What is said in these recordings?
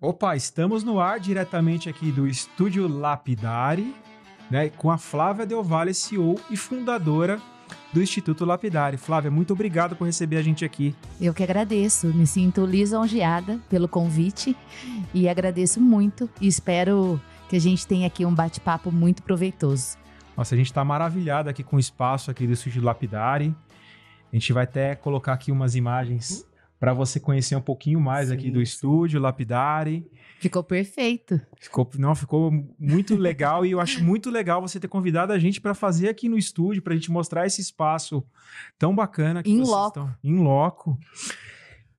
Opa, estamos no ar diretamente aqui do Estúdio Lapidari, né, com a Flávia Del Valle, CEO e fundadora do Instituto Lapidari. Flávia, muito obrigado por receber a gente aqui. Eu que agradeço, me sinto lisonjeada pelo convite e agradeço muito e espero que a gente tenha aqui um bate-papo muito proveitoso. Nossa, a gente está maravilhado aqui com o espaço aqui do Estúdio Lapidari. A gente vai até colocar aqui umas imagens para você conhecer um pouquinho mais sim, aqui do estúdio Lapidari. Ficou perfeito. Ficou, não, ficou muito legal e eu acho muito legal você ter convidado a gente para fazer aqui no estúdio, para a gente mostrar esse espaço tão bacana que in vocês loco. estão em loco.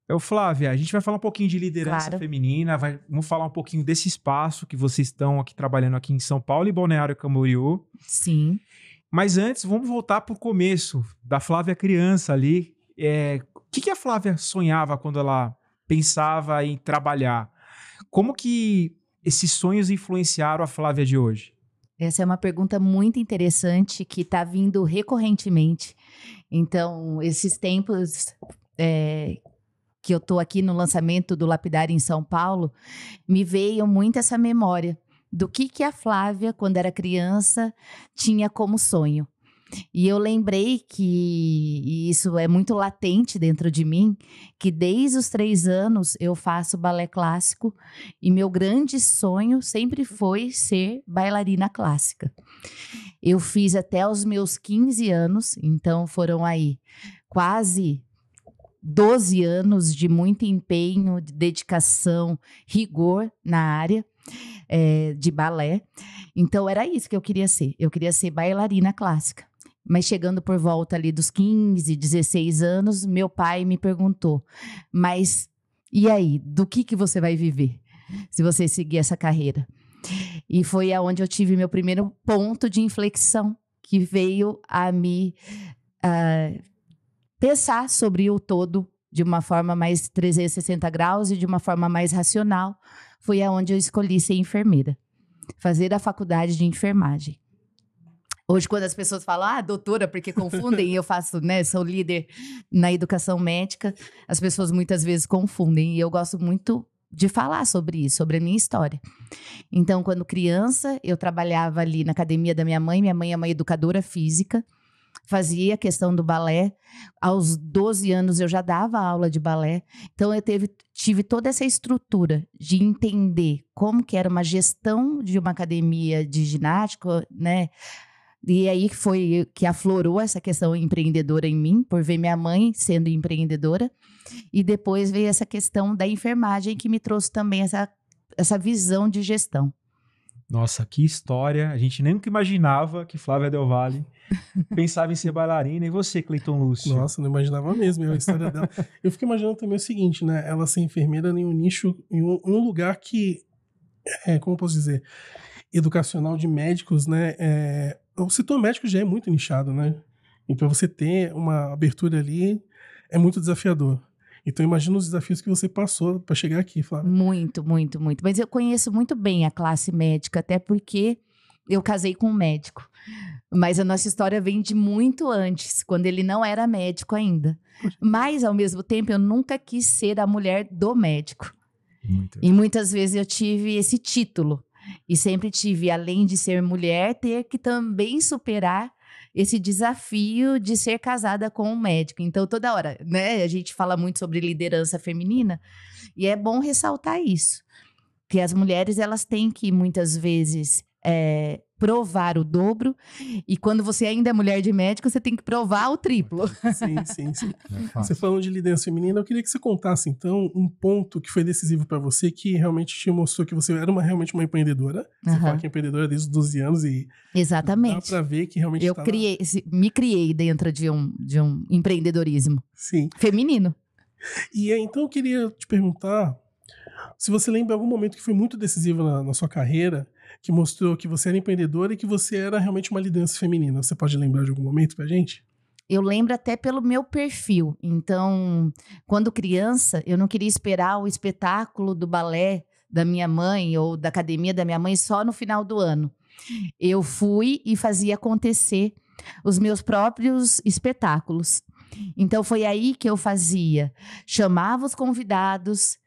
Eu, Flávia, a gente vai falar um pouquinho de liderança Claro. feminina, vai, vamos falar um pouquinho desse espaço que vocês estão aqui trabalhando aqui em São Paulo e Balneário Camboriú. Sim. Mas antes, vamos voltar para o começo da Flávia criança ali. É, que, que a Flávia sonhava quando ela pensava em trabalhar? Como que esses sonhos influenciaram a Flávia de hoje? Essa é uma pergunta muito interessante que está vindo recorrentemente. Então, esses tempos é, que eu estou aqui no lançamento do Lapidário em São Paulo, me veio muito essa memória do que, que a Flávia, quando era criança, tinha como sonho. E eu lembrei que, e isso é muito latente dentro de mim, que desde os três anos eu faço balé clássico e meu grande sonho sempre foi ser bailarina clássica. Eu fiz até os meus 15 anos, então foram aí quase 12 anos de muito empenho, de dedicação, rigor na área é, de balé. Então era isso que eu queria ser. Eu queria ser bailarina clássica. Mas chegando por volta ali dos 15, 16 anos, meu pai me perguntou: "Mas e aí, do que que você vai viver se você seguir essa carreira?" E foi aonde eu tive meu primeiro ponto de inflexão, que veio a me uh, pensar sobre o todo de uma forma mais 360 graus e de uma forma mais racional. Foi aonde eu escolhi ser enfermeira, fazer a faculdade de enfermagem. Hoje, quando as pessoas falam, ah, doutora, porque confundem, eu faço, né, sou líder na educação médica, as pessoas muitas vezes confundem, e eu gosto muito de falar sobre isso, sobre a minha história. Então, quando criança, eu trabalhava ali na academia da minha mãe, minha mãe é uma educadora física, fazia a questão do balé. Aos 12 anos eu já dava aula de balé. Então eu teve, tive toda essa estrutura de entender como que era uma gestão de uma academia de ginástica, né? E aí foi que aflorou essa questão empreendedora em mim, por ver minha mãe sendo empreendedora. E depois veio essa questão da enfermagem que me trouxe também essa, essa visão de gestão. Nossa, que história. A gente nem nunca imaginava que Flávia Del Valle pensava em ser bailarina. E você, Cleiton Lúcio? Nossa, não imaginava mesmo a história dela. Eu fico imaginando também o seguinte, né? Ela ser enfermeira em um nicho, em um, em um lugar que, é, como eu posso dizer, educacional de médicos, né? É, o setor médico já é muito nichado, né? E para você ter uma abertura ali é muito desafiador. Então imagina os desafios que você passou para chegar aqui, Flávia. Muito, muito, muito. Mas eu conheço muito bem a classe médica, até porque eu casei com um médico. Mas a nossa história vem de muito antes, quando ele não era médico ainda. Mas, ao mesmo tempo, eu nunca quis ser a mulher do médico. Muito. E muitas vezes eu tive esse título. E sempre tive, além de ser mulher, ter que também superar esse desafio de ser casada com um médico. Então, toda hora, né? A gente fala muito sobre liderança feminina e é bom ressaltar isso. Que as mulheres, elas têm que, muitas vezes, é, provar o dobro. E quando você ainda é mulher de médico, você tem que provar o triplo. Sim, sim, sim. É Você falando de liderança feminina, eu queria que você contasse, então, um ponto que foi decisivo para você, que realmente te mostrou que você era uma, realmente uma empreendedora. Você Aham. fala que é empreendedora desde os 12 anos e dá Exatamente. pra ver que realmente Eu tá criei, me criei dentro de um, de um empreendedorismo Sim. feminino. E aí, então eu queria te perguntar se você lembra algum momento que foi muito decisivo na, na sua carreira, que mostrou que você era empreendedora e que você era realmente uma liderança feminina. Você pode lembrar de algum momento pra gente? Eu lembro até pelo meu perfil. Então, quando criança, eu não queria esperar o espetáculo do balé da minha mãe ou da academia da minha mãe só no final do ano. Eu fui e fazia acontecer os meus próprios espetáculos. Então foi aí que eu fazia, chamava os convidados,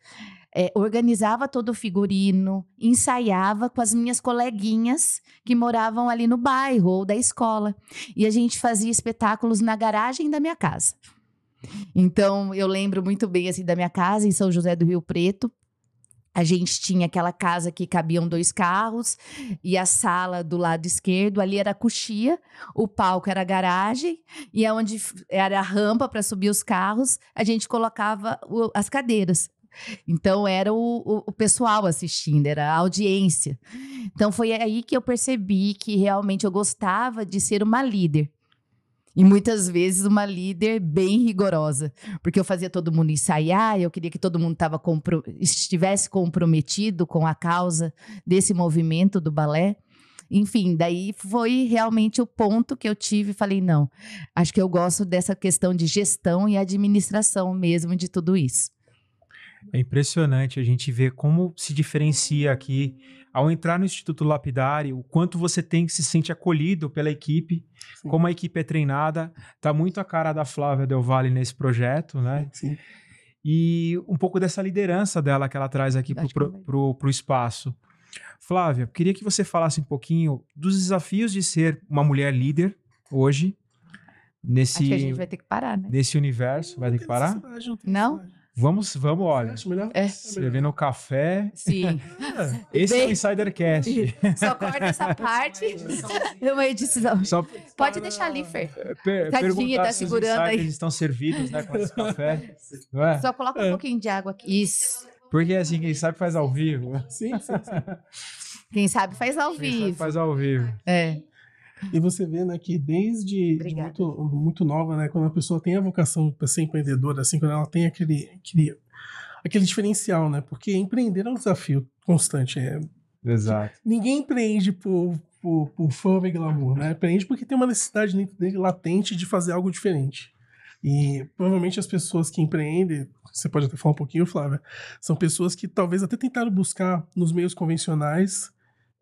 é, organizava todo o figurino, ensaiava com as minhas coleguinhas que moravam ali no bairro ou da escola. E a gente fazia espetáculos na garagem da minha casa. Então, eu lembro muito bem assim da minha casa em São José do Rio Preto. A gente tinha aquela casa que cabiam dois carros e a sala do lado esquerdo ali era a coxia, o palco era a garagem e aonde era a rampa para subir os carros, a gente colocava as cadeiras. Então era o, o, o, pessoal assistindo, era a audiência. Então foi aí que eu percebi que realmente eu gostava de ser uma líder. E muitas vezes uma líder bem rigorosa, porque eu fazia todo mundo ensaiar, eu queria que todo mundo tava compro estivesse comprometido com a causa desse movimento do balé. Enfim, daí foi realmente o ponto que eu tive. Falei, não, acho que eu gosto dessa questão de gestão e administração mesmo de tudo isso. É impressionante a gente ver como se diferencia aqui ao entrar no Instituto Lapidário, o quanto você tem que se sente acolhido pela equipe, Sim. como a equipe é treinada, tá muito a cara da Flávia Del Valle nesse projeto, né? Sim. E um pouco dessa liderança dela que ela traz aqui para o espaço. Flávia, queria que você falasse um pouquinho dos desafios de ser uma mulher líder hoje, nesse, Acho que a gente vai ter que parar, né? Nesse universo, vai ter que parar? Não? Vamos, vamos, olha. Acho melhor? É. Servindo café. Sim. Esse Bem, é o Insidercast. Só corta essa parte. É uma edição. Só Pode deixar ali, Fer. É, per Tadinha, tá segurando aí. Eles estão servidos, né, com esse café. É? Só coloca um pouquinho de água aqui. Isso. Porque assim, quem sabe faz ao vivo. Sim, sim, sim. Quem sabe faz ao quem vivo. faz ao vivo. É. E você vê, né, que desde de muito, muito nova, né, quando a pessoa tem a vocação para ser empreendedora, assim, quando ela tem aquele, aquele, aquele diferencial, né, porque empreender é um desafio constante. É, Exato. Ninguém empreende por, por, por fama e glamour, né, empreende porque tem uma necessidade dele latente de fazer algo diferente. E provavelmente as pessoas que empreendem, você pode até falar um pouquinho, Flávia, são pessoas que talvez até tentaram buscar nos meios convencionais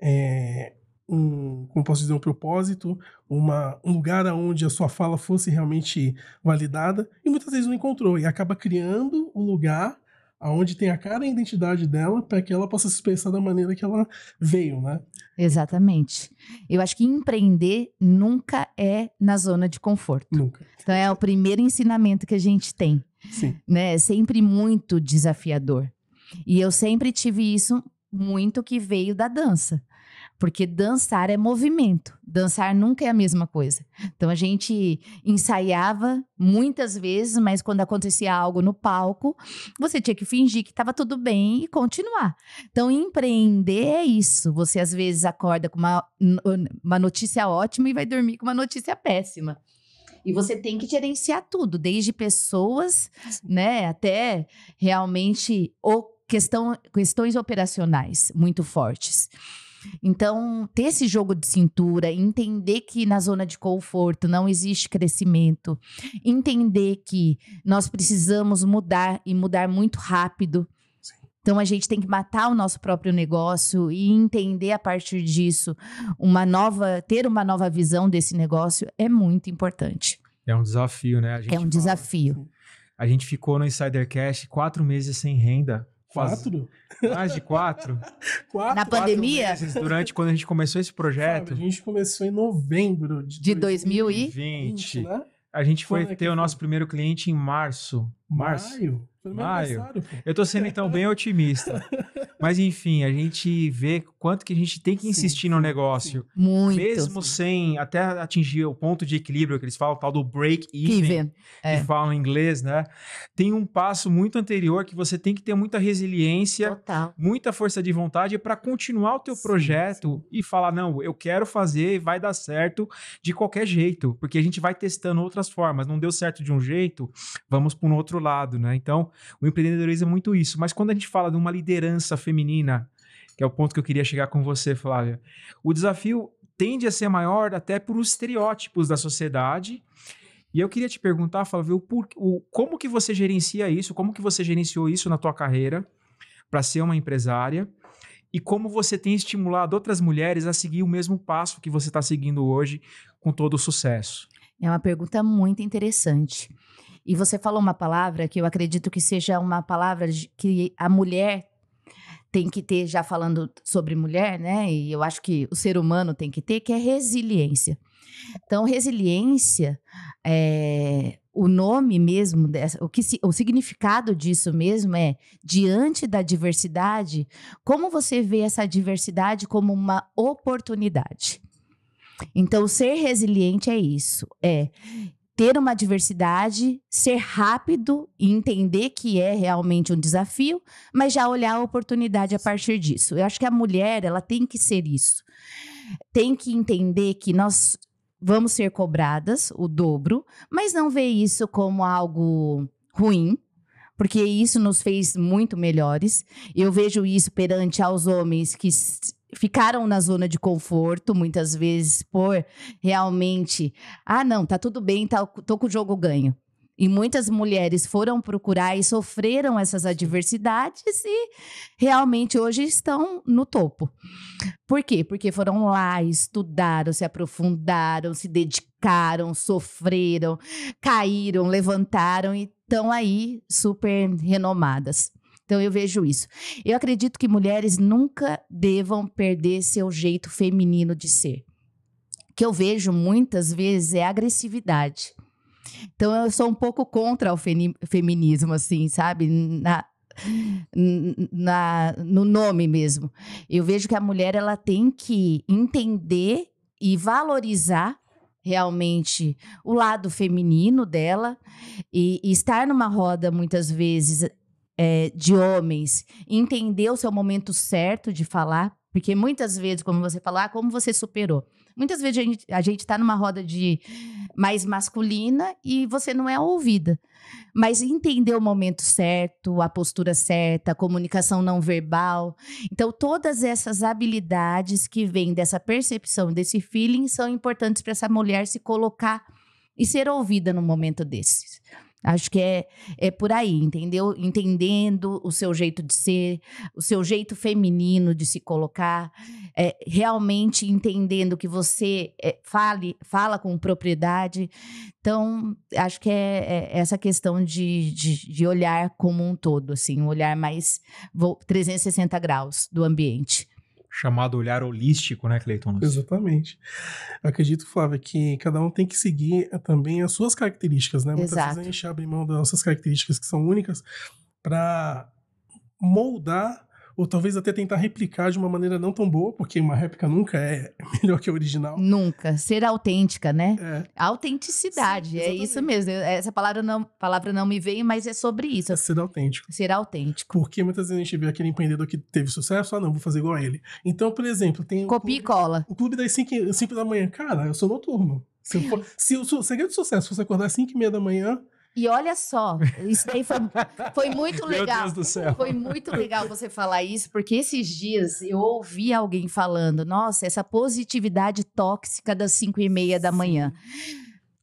é, um, como posso dizer, um propósito, uma, um lugar onde a sua fala fosse realmente validada, e muitas vezes não encontrou, e acaba criando um lugar aonde tem a cara e a identidade dela para que ela possa se expressar da maneira que ela veio, né? Exatamente. Eu acho que empreender nunca é na zona de conforto. Nunca. Então é o primeiro ensinamento que a gente tem. Sim. Né? É sempre muito desafiador. E eu sempre tive isso muito que veio da dança. Porque dançar é movimento, dançar nunca é a mesma coisa. Então a gente ensaiava muitas vezes, mas quando acontecia algo no palco, você tinha que fingir que estava tudo bem e continuar. Então empreender é isso. Você às vezes acorda com uma, uma notícia ótima e vai dormir com uma notícia péssima. E você tem que gerenciar tudo, desde pessoas, né, até realmente o questão, questões operacionais muito fortes. Então, ter esse jogo de cintura, entender que na zona de conforto não existe crescimento, entender que nós precisamos mudar e mudar muito rápido. Então a gente tem que matar o nosso próprio negócio e entender a partir disso uma nova, ter uma nova visão desse negócio é muito importante. É um desafio, né? é um fala, desafio. A gente ficou no Insidercast quatro meses sem renda Quatro? Mais de quatro? quatro? Na pandemia? durante quando a gente começou esse projeto. Sabe, a gente começou em novembro de, de 2020. 2020, né? A gente foi ter o nosso primeiro cliente em março. Março. Maio. Foi Maio. Eu tô sendo então bem otimista. Mas enfim, a gente vê quanto que a gente tem que insistir sim, no negócio. Sim. Muito. Mesmo sem até atingir o ponto de equilíbrio que eles falam, tal do break even, é. que falam em inglês, né? Tem um passo muito anterior que você tem que ter muita resiliência, Total. muita força de vontade para continuar o teu sim, projeto e falar não, eu quero fazer e vai dar certo de qualquer jeito, porque a gente vai testando outras formas. Não deu certo de um jeito, vamos para um outro lado, né? Então, o empreendedorismo é muito isso. Mas quando a gente fala de uma liderança feminina, que é o ponto que eu queria chegar com você, Flávia, o desafio tende a ser maior até por os estereótipos da sociedade. E eu queria te perguntar, Flávia, o, por, o, como que você gerencia isso? Como que você gerenciou isso na tua carreira para ser uma empresária? E como você tem estimulado outras mulheres a seguir o mesmo passo que você está seguindo hoje com todo o sucesso? É uma pergunta muito interessante. E você falou uma palavra que eu acredito que seja uma palavra que a mulher tem que ter, já falando sobre mulher, né? E eu acho que o ser humano tem que ter, que é resiliência. Então, resiliência, é, o nome mesmo, dessa, o, que, o significado disso mesmo é, diante da diversidade, como você vê essa diversidade como uma oportunidade. Então, ser resiliente é isso, é ter uma diversidade, ser rápido e entender que é realmente um desafio, mas já olhar a oportunidade a partir disso. Eu acho que a mulher, ela tem que ser isso. Tem que entender que nós vamos ser cobradas o dobro, mas não ver isso como algo ruim, porque isso nos fez muito melhores. Eu vejo isso perante aos homens que ficaram na zona de conforto, muitas vezes, por realmente, ah, não, tá tudo bem, tá, tô com o jogo ganho. E muitas mulheres foram procurar e sofreram essas adversidades e realmente hoje estão no topo. Por quê? Porque foram lá, estudaram, se aprofundaram, se dedicaram, sofreram, caíram, levantaram e estão aí super renomadas. Então eu vejo isso. Eu acredito que mulheres nunca devam perder seu jeito feminino de ser. O que eu vejo muitas vezes é agressividade. Então eu sou um pouco contra o feminismo, assim, sabe? Na, na, no nome mesmo. Eu vejo que a mulher ela tem que entender e valorizar realmente o lado feminino dela e, e estar numa roda muitas vezes é, de homens, entender o seu momento certo de falar, porque muitas vezes, como você falou, ah, como você superou? Muitas vezes a gente está numa roda de mais masculina e você não é ouvida. Mas entender o momento certo, a postura certa, a comunicação não verbal. Então, todas essas habilidades que vêm dessa percepção, desse feeling, são importantes para essa mulher se colocar e ser ouvida no momento desses. Acho que é, é por aí, entendeu? Entendendo o seu jeito de ser, o seu jeito feminino de se colocar, é, realmente entendendo que você é, fale, fala com propriedade. Então, acho que é, é essa questão de, de, de, olhar como um todo, assim, um olhar mais 360 graus do ambiente chamado olhar holístico, né, Cleiton? Exatamente. Eu acredito, Flávia, que cada um tem que seguir eh, também as suas características, né? Muitas vezes a gente abre mão das nossas características que são únicas para moldar ou talvez até tentar replicar de uma maneira não tão boa, porque uma réplica nunca é melhor que a original. Nunca. Ser autêntica, né? É. Autenticidade, Sim, é isso mesmo. Essa palavra não, palavra não me veio, mas é sobre isso. É ser autêntico. Ser autêntico. Porque muitas vezes a gente vê aquele empreendedor que teve sucesso, ah, não, vou fazer igual a ele. Então, por exemplo, tem. Copia e cola. O clube das 5 da manhã. Cara, eu sou noturno. Se, for, se o segredo do sucesso fosse acordar às 5 e meia da manhã, e olha só, isso daí foi, foi muito legal. Meu Deus do céu. Foi muito legal você falar isso, porque esses dias eu ouvi alguém falando: nossa, essa positividade tóxica das 5 e meia da manhã.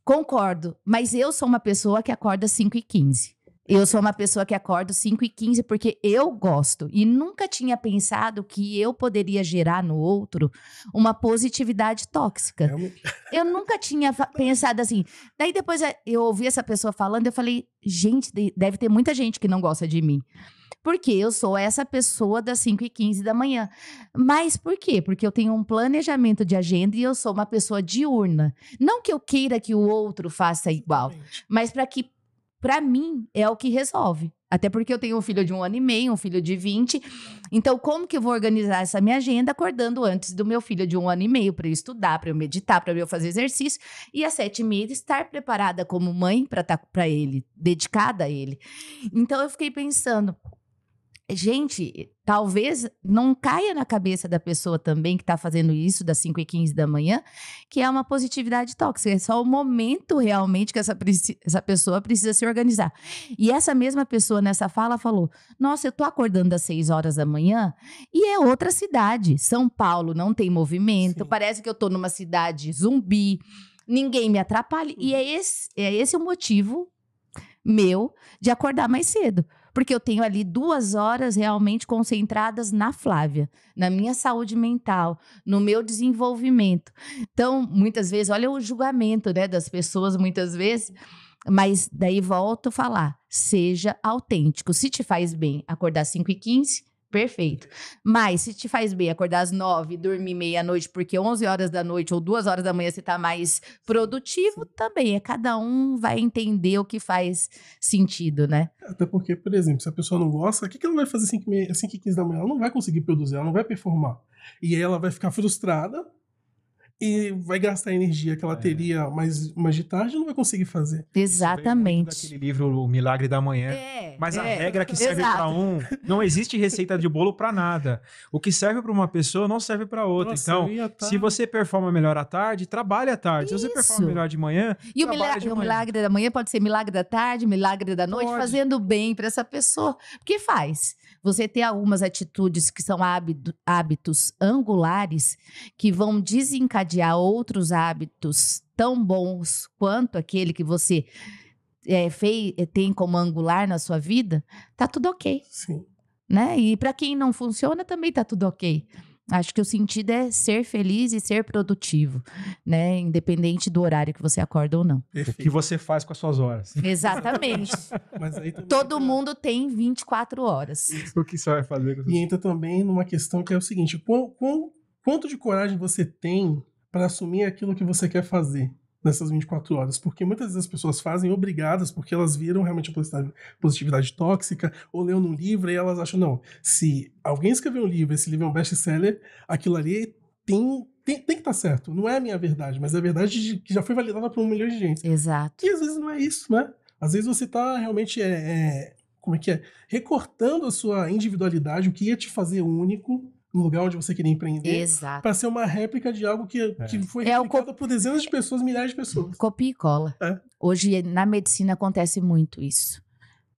Concordo, mas eu sou uma pessoa que acorda às 5 e 15. Eu sou uma pessoa que acordo 5 e 15 porque eu gosto e nunca tinha pensado que eu poderia gerar no outro uma positividade tóxica. Eu nunca tinha pensado assim. Daí depois eh, eu ouvi essa pessoa falando, eu falei, gente, deve ter muita gente que não gosta de mim. Porque eu sou essa pessoa das 5 e 15 da manhã. Mas por quê? Porque eu tenho um planejamento de agenda e eu sou uma pessoa diurna. Não que eu queira que o outro faça igual, mas para que para mim, é o que resolve. Até porque eu tenho um filho de um ano e meio, um filho de 20. Então, como que eu vou organizar essa minha agenda acordando antes do meu filho de um ano e meio para eu estudar, para eu meditar, para eu fazer exercício e às sete e meia estar preparada como mãe para estar tá, para ele, dedicada a ele. Então, eu fiquei pensando, gente, talvez não caia na cabeça da pessoa também que está fazendo isso das 5 e 15 da manhã, que é uma positividade tóxica. É só o momento realmente que essa, essa pessoa precisa se organizar. E essa mesma pessoa nessa fala falou: Nossa, eu tô acordando às 6 horas da manhã e é outra cidade. São Paulo não tem movimento, Sim. parece que eu tô numa cidade zumbi, ninguém me atrapalha. E é esse, é esse o motivo meu de acordar mais cedo. Porque eu tenho ali duas horas realmente concentradas na Flávia, na minha saúde mental, no meu desenvolvimento. Então, muitas vezes, olha o julgamento né, das pessoas, muitas vezes. Mas daí volto a falar, seja autêntico. Se te faz bem acordar 5 e 15, Perfeito. Mas se te faz bem acordar às nove e dormir meia-noite, porque 11 horas da noite ou duas horas da manhã você está mais produtivo, também é cada um vai entender o que faz sentido, né? Até porque, por exemplo, se a pessoa não gosta, o que, que ela vai fazer às 5 e 15 da manhã? Ela não vai conseguir produzir, ela não vai performar. E aí ela vai ficar frustrada e vai gastar a energia que ela é. teria mais, mais de tarde não vai conseguir fazer. Exatamente. Aquele livro O Milagre da Manhã. É, Mas é, a regra que serve para um, não existe receita de bolo para nada. O que serve para uma pessoa não serve para outra. Nossa, então, tá... se você performa melhor à tarde, trabalhe à tarde. Isso. Se você performa melhor de manhã, e o milagre, o milagre da manhã pode ser milagre da tarde, milagre da noite, pode. fazendo bem para essa pessoa. Porque faz. Você ter algumas atitudes que são hábitos angulares que vão desencadear outros hábitos tão bons quanto aquele que você é, fez, eh, tem como angular na sua vida, tá tudo ok. Sim. Né? E para quem não funciona, também tá tudo ok. Acho que o sentido é ser feliz e ser produtivo, né? Independente do horário que você acorda ou não. Perfeito. O que você faz com as suas horas. Exatamente. Todo entra... mundo tem 24 horas. O que você vai fazer com E entra também numa questão que é o seguinte: qual, quanto de coragem você tem para assumir aquilo que você quer fazer? Nessas 24 horas, porque muitas vezes as pessoas fazem obrigadas, porque elas viram realmente a positividade, tóxica, ou leu num livro e elas acham, não, se alguém escreveu um livro, esse livro é um best-seller, aquilo ali tem, tem, tem que estar tá certo. Não é a minha verdade, mas é a verdade de, que já foi validada por um milhão de gente. Exato. E às vezes não é isso, né? Às vezes você está realmente, é, é, como é que é? Recortando a sua individualidade, o que ia te fazer único, no lugar onde você queria empreender. Exato. Para ser uma réplica de algo que, é. que foi é replicado por dezenas de pessoas, milhares de pessoas. Copia e cola. É. Hoje, na medicina, acontece muito isso.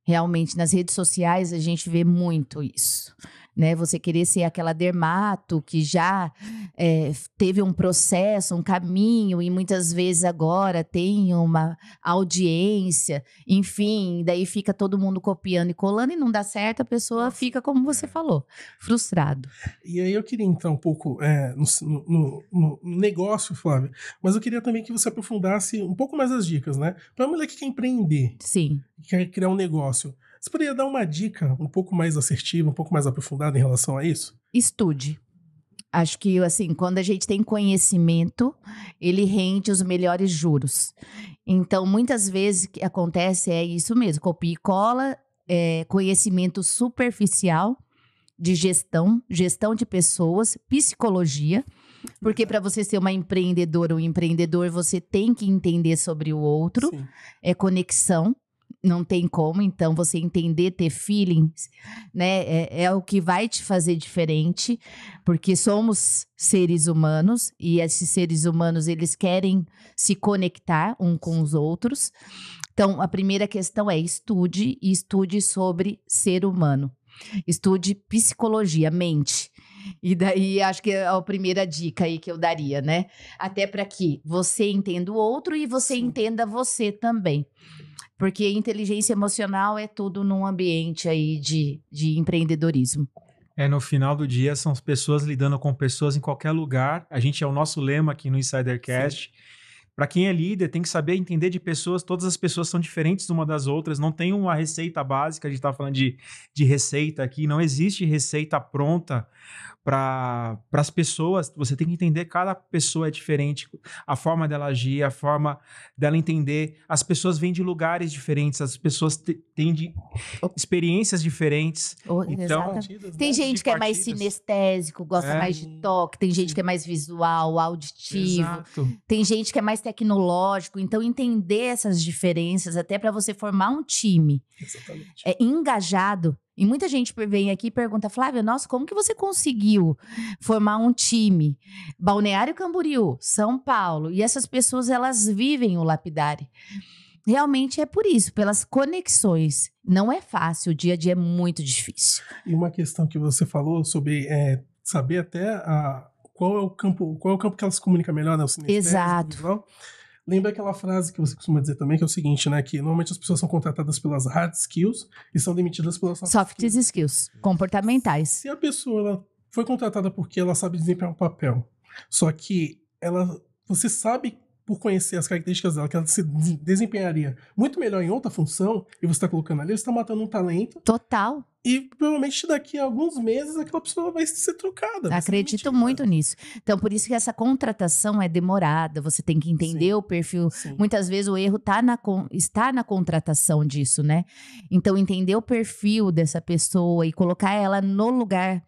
Realmente, nas redes sociais, a gente vê muito isso né? Você querer ser aquela dermato que já é, teve um processo, um caminho e muitas vezes agora tem uma audiência, enfim, daí fica todo mundo copiando e colando e não dá certo, a pessoa fica como você é. falou, frustrado. E aí eu queria entrar um pouco é, no, no, no, negócio, Flávia, mas eu queria também que você aprofundasse um pouco mais as dicas, né? Para a mulher que quer empreender, sim, quer criar um negócio. Você poderia dar uma dica um pouco mais assertiva, um pouco mais aprofundada em relação a isso? Estude. Acho que, assim, quando a gente tem conhecimento, ele rende os melhores juros. Então, muitas vezes o que acontece é isso mesmo: copia e cola, é, conhecimento superficial de gestão, gestão de pessoas, psicologia. Porque para você ser uma empreendedora ou um empreendedor, você tem que entender sobre o outro, Sim. é conexão não tem como, então você entender, ter feelings, né, é, é, o que vai te fazer diferente, porque somos seres humanos e esses seres humanos eles querem se conectar um com os outros. Então, a primeira questão é estude e estude sobre ser humano. Estude psicologia, mente. E daí acho que é a primeira dica aí que eu daria, né? Até para que você entenda o outro e você Sim. entenda você também. Porque inteligência emocional é tudo num ambiente aí de, de empreendedorismo. É, no final do dia, são as pessoas lidando com pessoas em qualquer lugar. A gente é o nosso lema aqui no Insidercast. Para quem é líder, tem que saber entender de pessoas. Todas as pessoas são diferentes uma das outras. Não tem uma receita básica. A gente está falando de, de receita aqui. Não existe receita pronta para as pessoas, você tem que entender cada pessoa é diferente, a forma dela agir, a forma dela entender. As pessoas vêm de lugares diferentes, as pessoas têm de experiências diferentes. Oh, então, tem gente que é mais sinestésico, gosta é. mais de toque, tem gente que é mais visual, auditivo, Exato. tem gente que é mais tecnológico. Então, entender essas diferenças, até para você formar um time Exatamente. é engajado e muita gente vem aqui e pergunta, Flávia, nossa, como que você conseguiu formar um time? Balneário Camboriú, São Paulo. E essas pessoas, elas vivem o lapidare. Realmente é por isso, pelas conexões. Não é fácil, o dia a dia é muito difícil. E uma questão que você falou sobre é, saber até a, qual é o campo, qual é o campo que elas se comunicam melhor, né? O Exato. Lembra aquela frase que você costuma dizer também, que é o seguinte, né? Que normalmente as pessoas são contratadas pelas hard skills e são demitidas pelas soft, Soft skills. skills, comportamentais. Se a pessoa foi contratada porque ela sabe desempenhar um papel, só que ela, você sabe por conhecer as características dela que ela se des- desempenharia muito melhor em outra função e você está colocando ali, você está matando um talento Total. e provavelmente daqui a alguns meses aquela pessoa vai ser trocada. vai Acredito muito nisso. Então, por isso que essa contratação é demorada. Você tem que entender Sim. o perfil. Sim. Muitas vezes o erro tá na, está na contratação disso, né? Então, entender o perfil dessa pessoa e colocar ela no lugar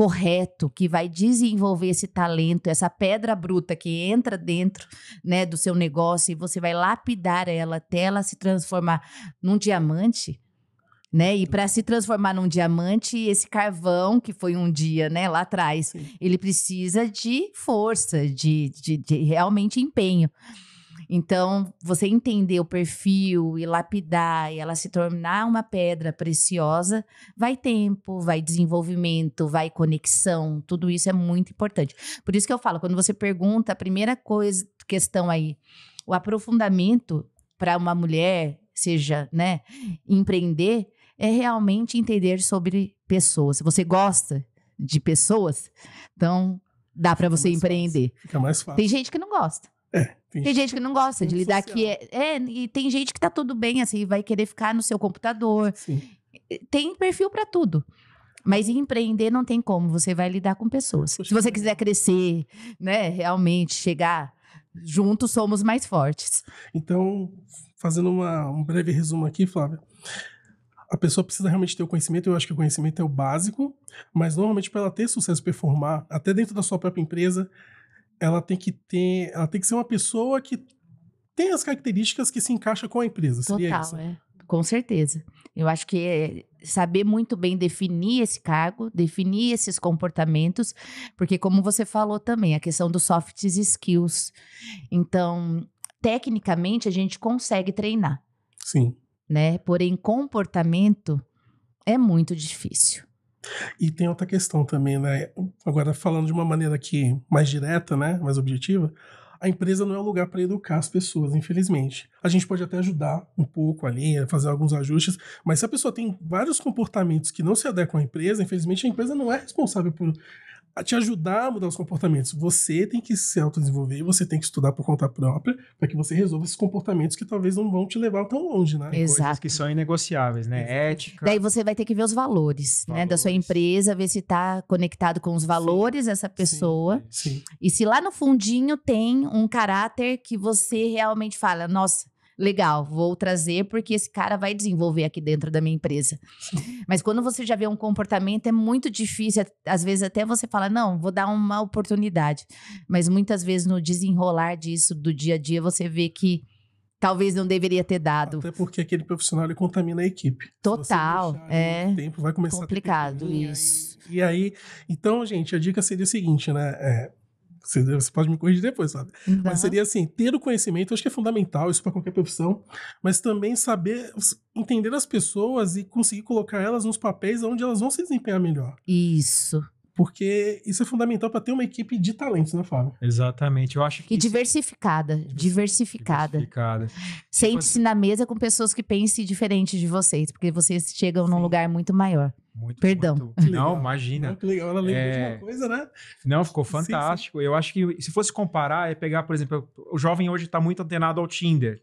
correto, que vai desenvolver esse talento, essa pedra bruta que entra dentro, né, do seu negócio e você vai lapidar ela até ela se transformar num diamante, né? E para se transformar num diamante, esse carvão que foi um dia, né, lá atrás, Sim. ele precisa de força, de, de, de realmente empenho. Então, você entender o perfil e lapidar e ela se tornar uma pedra preciosa, vai tempo, vai desenvolvimento, vai conexão, tudo isso é muito importante. Por isso que eu falo, quando você pergunta, a primeira coisa, questão aí, o aprofundamento para uma mulher, seja, né, empreender, é realmente entender sobre pessoas. Se você gosta de pessoas, então dá para você empreender. Fica mais fácil. Tem gente que não gosta. É, tem Tem gente que não gosta de lidar social. que é, é, e tem gente que tá tudo bem assim, vai querer ficar no seu computador. Sim. Tem perfil para tudo. Mas em empreender não tem como, você vai lidar com pessoas. Poxa, Se você quiser crescer, né, realmente chegar juntos somos mais fortes. Então, fazendo uma- um breve resumo aqui, Flávia. A pessoa precisa realmente ter o conhecimento, eu acho que o conhecimento é o básico, mas normalmente para ela ter sucesso performar, até dentro da sua própria empresa, ela tem que ter, ela tem que ser uma pessoa que tem as características que se encaixa com a empresa. Seria Total, isso? é. Com certeza. Eu acho que é saber muito bem definir esse cargo, definir esses comportamentos, porque como você falou também, a questão dos soft skills. Então, tecnicamente a gente consegue treinar, Sim. né? Porém, comportamento é muito difícil. E tem outra questão também, né? Agora, falando de uma maneira aqui mais direta, né? Mais objetiva, a empresa não é o lugar para educar as pessoas, infelizmente. A gente pode até ajudar um pouco ali, fazer alguns ajustes, mas se a pessoa tem vários comportamentos que não se adequam à empresa, infelizmente a empresa não é responsável por te ajudar a mudar os comportamentos. Você tem que se autodesenvolver, você tem que estudar por conta própria, para que você resolva esses comportamentos que talvez não vão te levar tão longe, né? Tem coisas Exato. que são inegociáveis, né? Exato. Ética. Daí você vai ter que ver os valores, né, da sua Valores. empresa, ver se está conectado com os valores dessa pessoa. Sim. E se lá no fundinho tem um caráter que você realmente fala, nossa, legal, vou trazer porque esse cara vai desenvolver aqui dentro da minha empresa. Mas quando você já vê um comportamento, é muito difícil. Às vezes até você fala, não, vou dar uma oportunidade. Mas muitas vezes no desenrolar disso, do dia a dia, você vê que talvez não deveria ter dado. Até porque aquele profissional ele contamina a equipe. Total, é. tempo, vai começar Complicado, a isso. E, e aí, então, gente, a dica seria o seguinte, né? É, você, você pode me corrigir depois, sabe? Não. Mas seria assim, ter o conhecimento, eu acho que é fundamental isso para qualquer profissão, mas também saber entender as pessoas e conseguir colocar elas nos papéis onde elas vão se desempenhar melhor. Isso. Porque isso é fundamental para ter uma equipe de talentos, né, Fábio? Exatamente. Eu acho que. E diversificada, diversificada. Diversificada. Sente-se na mesa com pessoas que pensem diferente de vocês, porque vocês chegam num Sim. lugar muito maior. Muito, Perdão. muito-. Não, imagina. Que legal, ela lembrou de É. uma coisa, né? Não, ficou Sim, sim. fantástico. Eu acho que se fosse comparar, é pegar, por exemplo, o jovem hoje está muito antenado ao Tinder.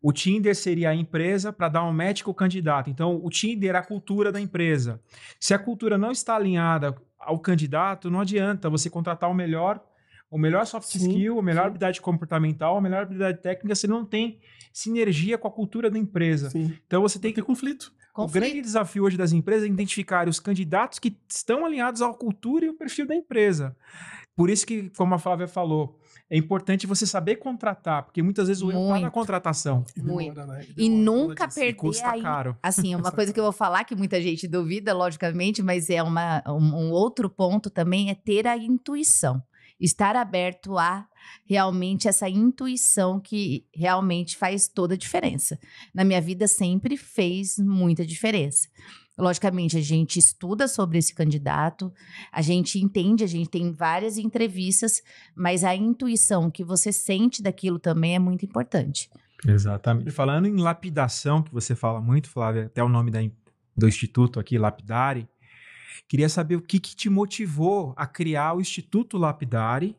O Tinder seria a empresa para dar um match com o candidato. Então, o Tinder é a cultura da empresa. Se a cultura não está alinhada ao candidato, não adianta você contratar o melhor, o melhor soft Sim, skill, a melhor sim. habilidade comportamental, a melhor habilidade técnica, você não tem sinergia com a cultura da empresa. Sim. Então, você tem que que ter conflito. o grande desafio hoje das empresas é identificar os candidatos que estão alinhados à cultura e ao perfil da empresa. Por isso que, como a Flávia falou, é importante você saber contratar, porque muitas vezes o erro está na contratação E Muito. demora, né? E nunca disse. e perder custa a caro. Assim, uma coisa que eu vou falar que muita gente duvida, logicamente, mas é uma, um, um outro ponto também é ter a intuição. Estar aberto a realmente essa intuição que realmente faz toda a diferença. Na minha vida sempre fez muita diferença. Logicamente, a gente estuda sobre esse candidato, a gente entende, a gente tem várias entrevistas, mas a intuição que você sente daquilo também é muito importante. Exatamente. Falando em lapidação, que você fala muito, Flávia, até o nome da, do instituto aqui, Lapidari, queria saber o que, que te motivou a criar o Instituto Lapidari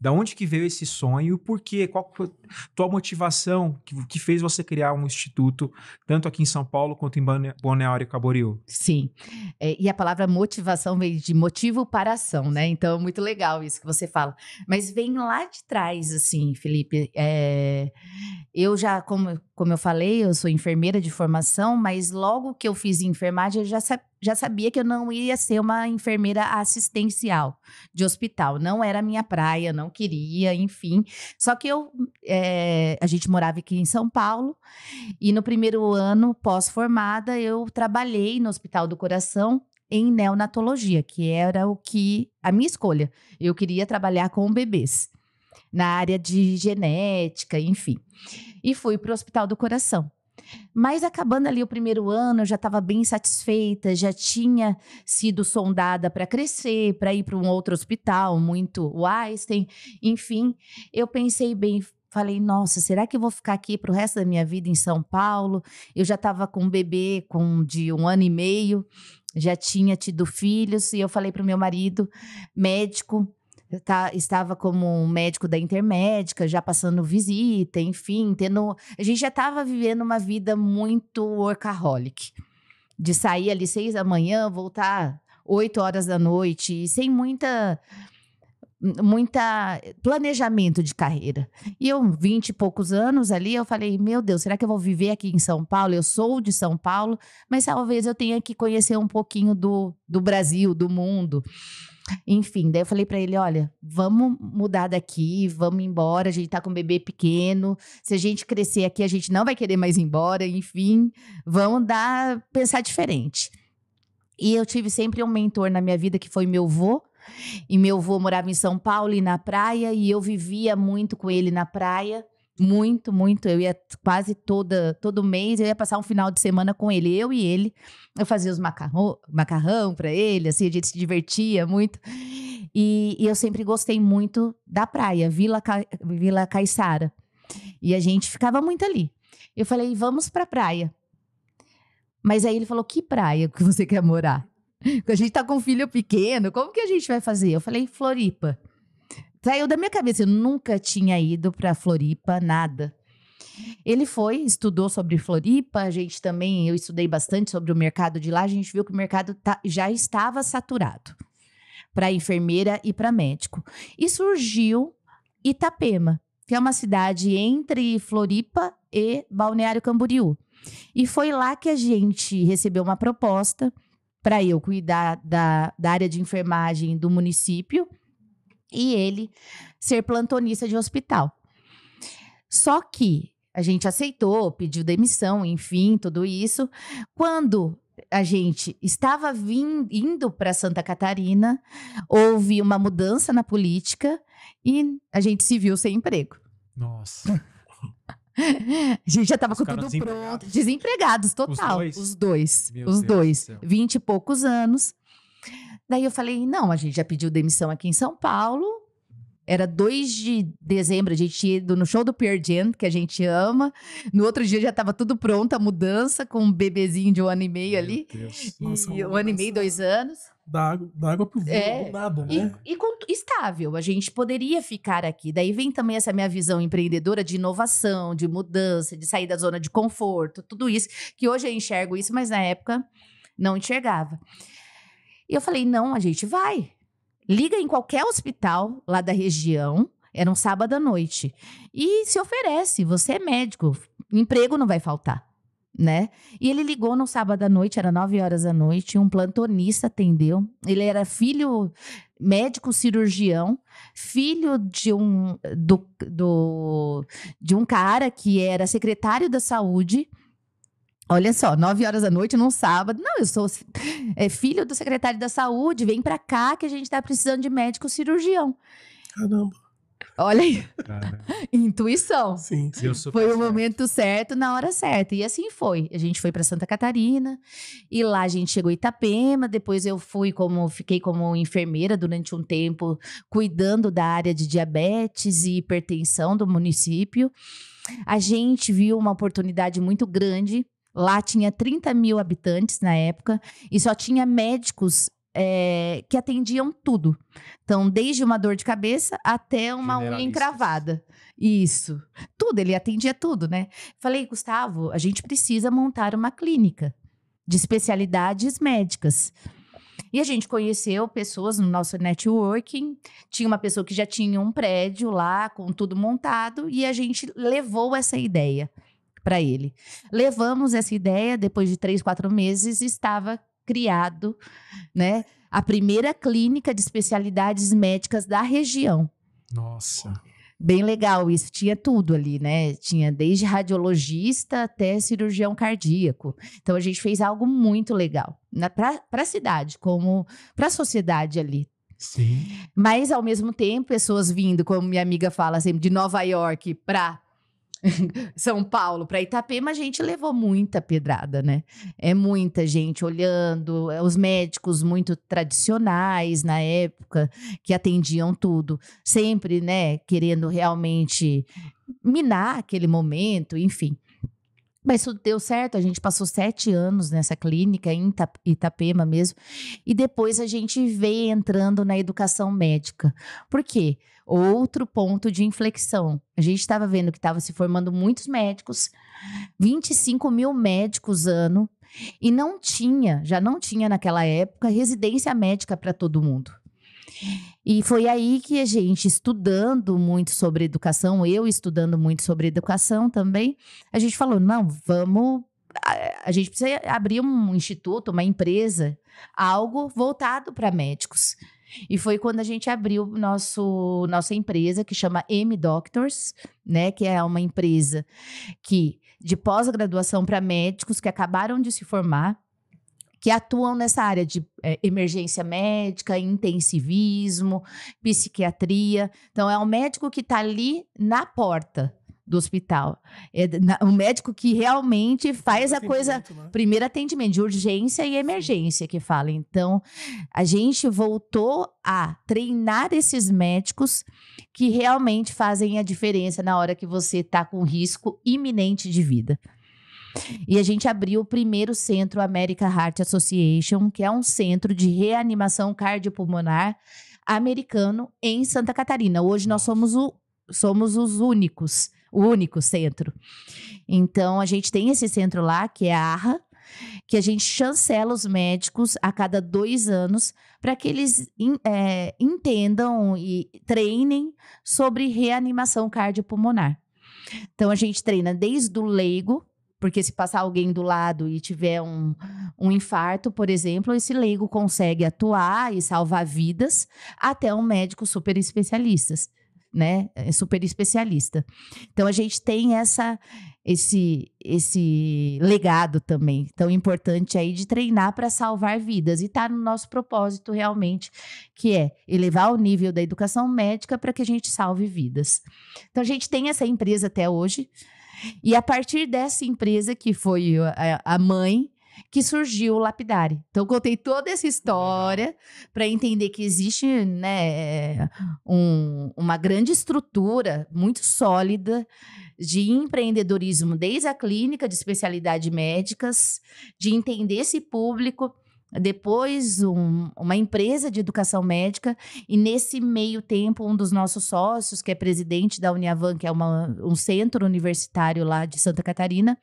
da onde que veio esse sonho? Por quê? Qual foi a tua motivação que, que fez você criar um instituto, tanto aqui em São Paulo quanto em Balneário Camboriú? Sim. É, e a palavra motivação vem de motivo para ação, né? Então, muito legal isso que você fala. Mas vem lá de trás, assim, Felipe. É, eu já, como, como eu falei, eu sou enfermeira de formação, mas logo que eu fiz enfermagem, eu já sabia já sabia que eu não ia ser uma enfermeira assistencial de hospital. Não era minha praia, não queria, enfim. Só que eu, é, a gente morava aqui em São Paulo e no primeiro ano pós-formada eu trabalhei no Hospital do Coração em neonatologia, que era o que a minha escolha. Eu queria trabalhar com bebês na área de genética, enfim. E fui para o Hospital do Coração. Mas acabando ali o primeiro ano, eu já estava bem satisfeita, já tinha sido sondada para crescer, para ir para um outro hospital, muito Einstein, enfim. Eu pensei bem, falei, nossa, será que eu vou ficar aqui para o resto da minha vida em São Paulo? Eu já estava com um bebê com, de um ano e meio, já tinha tido filhos, e eu falei para o meu marido, médico, tá, estava como um médico da intermédica, já passando visita, enfim, tendo. A gente já estava vivendo uma vida muito workaholic. De sair ali seis da manhã, voltar oito horas da noite, sem muita muita planejamento de carreira. E eu, vinte e poucos anos ali, eu falei, meu Deus, será que eu vou viver aqui em São Paulo? Eu sou de São Paulo, mas talvez eu tenha que conhecer um pouquinho do, do Brasil, do mundo. Enfim, daí eu falei para ele: olha, vamos mudar daqui, vamos embora. A gente tá com um bebê pequeno. Se a gente crescer aqui, a gente não vai querer mais ir embora. Enfim, vamos dar, pensar diferente. E eu tive sempre um mentor na minha vida que foi meu avô. E meu avô morava em São Paulo e na praia, e eu vivia muito com ele na praia. Muito, muito. Eu ia quase toda, todo mês, eu ia passar um final de semana com ele, eu e ele. Eu fazia os macarrão, macarrão para ele, assim, a gente se divertia muito. E, e, eu sempre gostei muito da praia, Vila. Vila Caiçara. E a gente ficava muito ali. Eu falei, vamos pra praia. Mas aí ele falou, que praia que você quer morar? A gente tá com um filho pequeno, como que a gente vai fazer? Eu falei, Floripa. Saiu da minha cabeça, eu nunca tinha ido para Floripa, nada. Ele foi, estudou sobre Floripa, a gente também, eu estudei bastante sobre o mercado de lá, a gente viu que o mercado tá, já estava saturado para enfermeira e para médico. E surgiu Itapema, que é uma cidade entre Floripa e Balneário Camboriú. E foi lá que a gente recebeu uma proposta para eu cuidar da, da área de enfermagem do município e ele ser plantonista de hospital. Só que a gente aceitou, pediu demissão, enfim, tudo isso. Quando a gente estava vindo, indo para Santa Catarina, houve uma mudança na política e a gente se viu sem emprego. Nossa. A gente já estava com tudo pronto. Desempregados, total. Os dois. Os dois. Meu os dois. Vinte e poucos anos. Daí eu falei: não, a gente já pediu demissão aqui em São Paulo. Era 2 de dezembro, a gente ia no show do Pierre Jam, que a gente ama. No outro dia já estava tudo pronto, a mudança, com um bebezinho de um ano e meio Meu ali. Nossa, e um ano e meio, dois anos. Da água, da água pro vinho, é, nada, né? E, e com, estável, a gente poderia ficar aqui. Daí vem também essa minha visão empreendedora de inovação, de mudança, de sair da zona de conforto, tudo isso, que hoje eu enxergo isso, mas na época não enxergava. E eu falei: não, a gente vai. Liga em qualquer hospital lá da região, era um sábado à noite, e se oferece. Você é médico, emprego não vai faltar. Né? E ele ligou no sábado à noite, era 9 horas da noite, um plantonista atendeu. Ele era filho médico cirurgião, filho de um do, do de um cara que era secretário da saúde Olha só, nove horas da noite num sábado. Não, eu sou é, filho do secretário da saúde, vem para cá que a gente tá precisando de médico cirurgião. Caramba. Olha aí. Intuição. Sim, sim. Foi o momento certo, na hora certa. E assim foi. A gente foi para Santa Catarina e lá a gente chegou em Itapema. Depois eu fui como fiquei como enfermeira durante um tempo, cuidando da área de diabetes e hipertensão do município. A gente viu uma oportunidade muito grande. Lá tinha 30 mil habitantes na época e só tinha médicos é, que atendiam tudo. Então, desde uma dor de cabeça até uma unha encravada. Isso. Tudo, ele atendia tudo, né? Falei, Gustavo, a gente precisa montar uma clínica de especialidades médicas. E a gente conheceu pessoas no nosso networking. Tinha uma pessoa que já tinha um prédio lá com tudo montado e a gente levou essa ideia para ele. Levamos essa ideia, depois de três, quatro meses, estava criado, né? A primeira clínica de especialidades médicas da região. Nossa. Bem legal isso, tinha tudo ali, né? Tinha desde radiologista até cirurgião cardíaco. Então a gente fez algo muito legal para a cidade, como para a sociedade ali. Sim. Mas ao mesmo tempo, pessoas vindo, como minha amiga fala sempre, de Nova York para São Paulo, para Itapema, a gente levou muita pedrada, né? É muita gente olhando, é, os médicos muito tradicionais na época, que atendiam tudo, sempre, né, querendo realmente minar aquele momento, enfim. Mas tudo deu certo, a gente passou sete anos nessa clínica, em Ita- Itapema mesmo, e depois a gente veio entrando na educação médica. Por quê? Outro ponto de inflexão. A gente estava vendo que estava se formando muitos médicos, 25 mil médicos ano, e não tinha, já não tinha naquela época, residência médica para todo mundo. E foi aí que a gente, estudando muito sobre educação, eu estudando muito sobre educação também, a gente falou: não, vamos. A, a gente precisa abrir um instituto, uma empresa, algo voltado para médicos. E foi quando a gente abriu nosso, nossa empresa, que chama M Doctors, né? Que é uma empresa que de pós-graduação para médicos que acabaram de se formar, que atuam nessa área de eh, emergência médica, intensivismo, psiquiatria. Então, é um médico que está ali na porta do hospital. É um médico que realmente faz a coisa né? primeiro atendimento de urgência e emergência que fala. Então, a gente voltou a treinar esses médicos que realmente fazem a diferença na hora que você está com risco iminente de vida. E a gente abriu o primeiro centro America Heart Association, que é um centro de reanimação cardiopulmonar americano em Santa Catarina. Hoje nós somos, o, somos os únicos, o único centro. Então, a gente tem esse centro lá, que é a ARRA, que a gente chancela os médicos a cada dois anos para que eles in- é, entendam e treinem sobre reanimação cardiopulmonar. Então, a gente treina desde o leigo, porque se passar alguém do lado e tiver um, um infarto, por exemplo, esse leigo consegue atuar e salvar vidas, até um médico super especialistas, né? É Super especialista. Então a gente tem essa esse esse legado também tão importante aí de treinar para salvar vidas e tá no nosso propósito realmente, que é elevar o nível da educação médica para que a gente salve vidas. Então a gente tem essa empresa até hoje. E a partir dessa empresa, que foi a, a mãe, que surgiu o Lapidari. Então, eu contei toda essa história para entender que existe né, um- uma grande estrutura muito sólida de empreendedorismo, desde a clínica de especialidade médicas, de entender esse público. Depois, um- uma empresa de educação médica, e nesse meio tempo, um dos nossos sócios, que é presidente da Uniavan, que é uma- um centro universitário lá de Santa Catarina,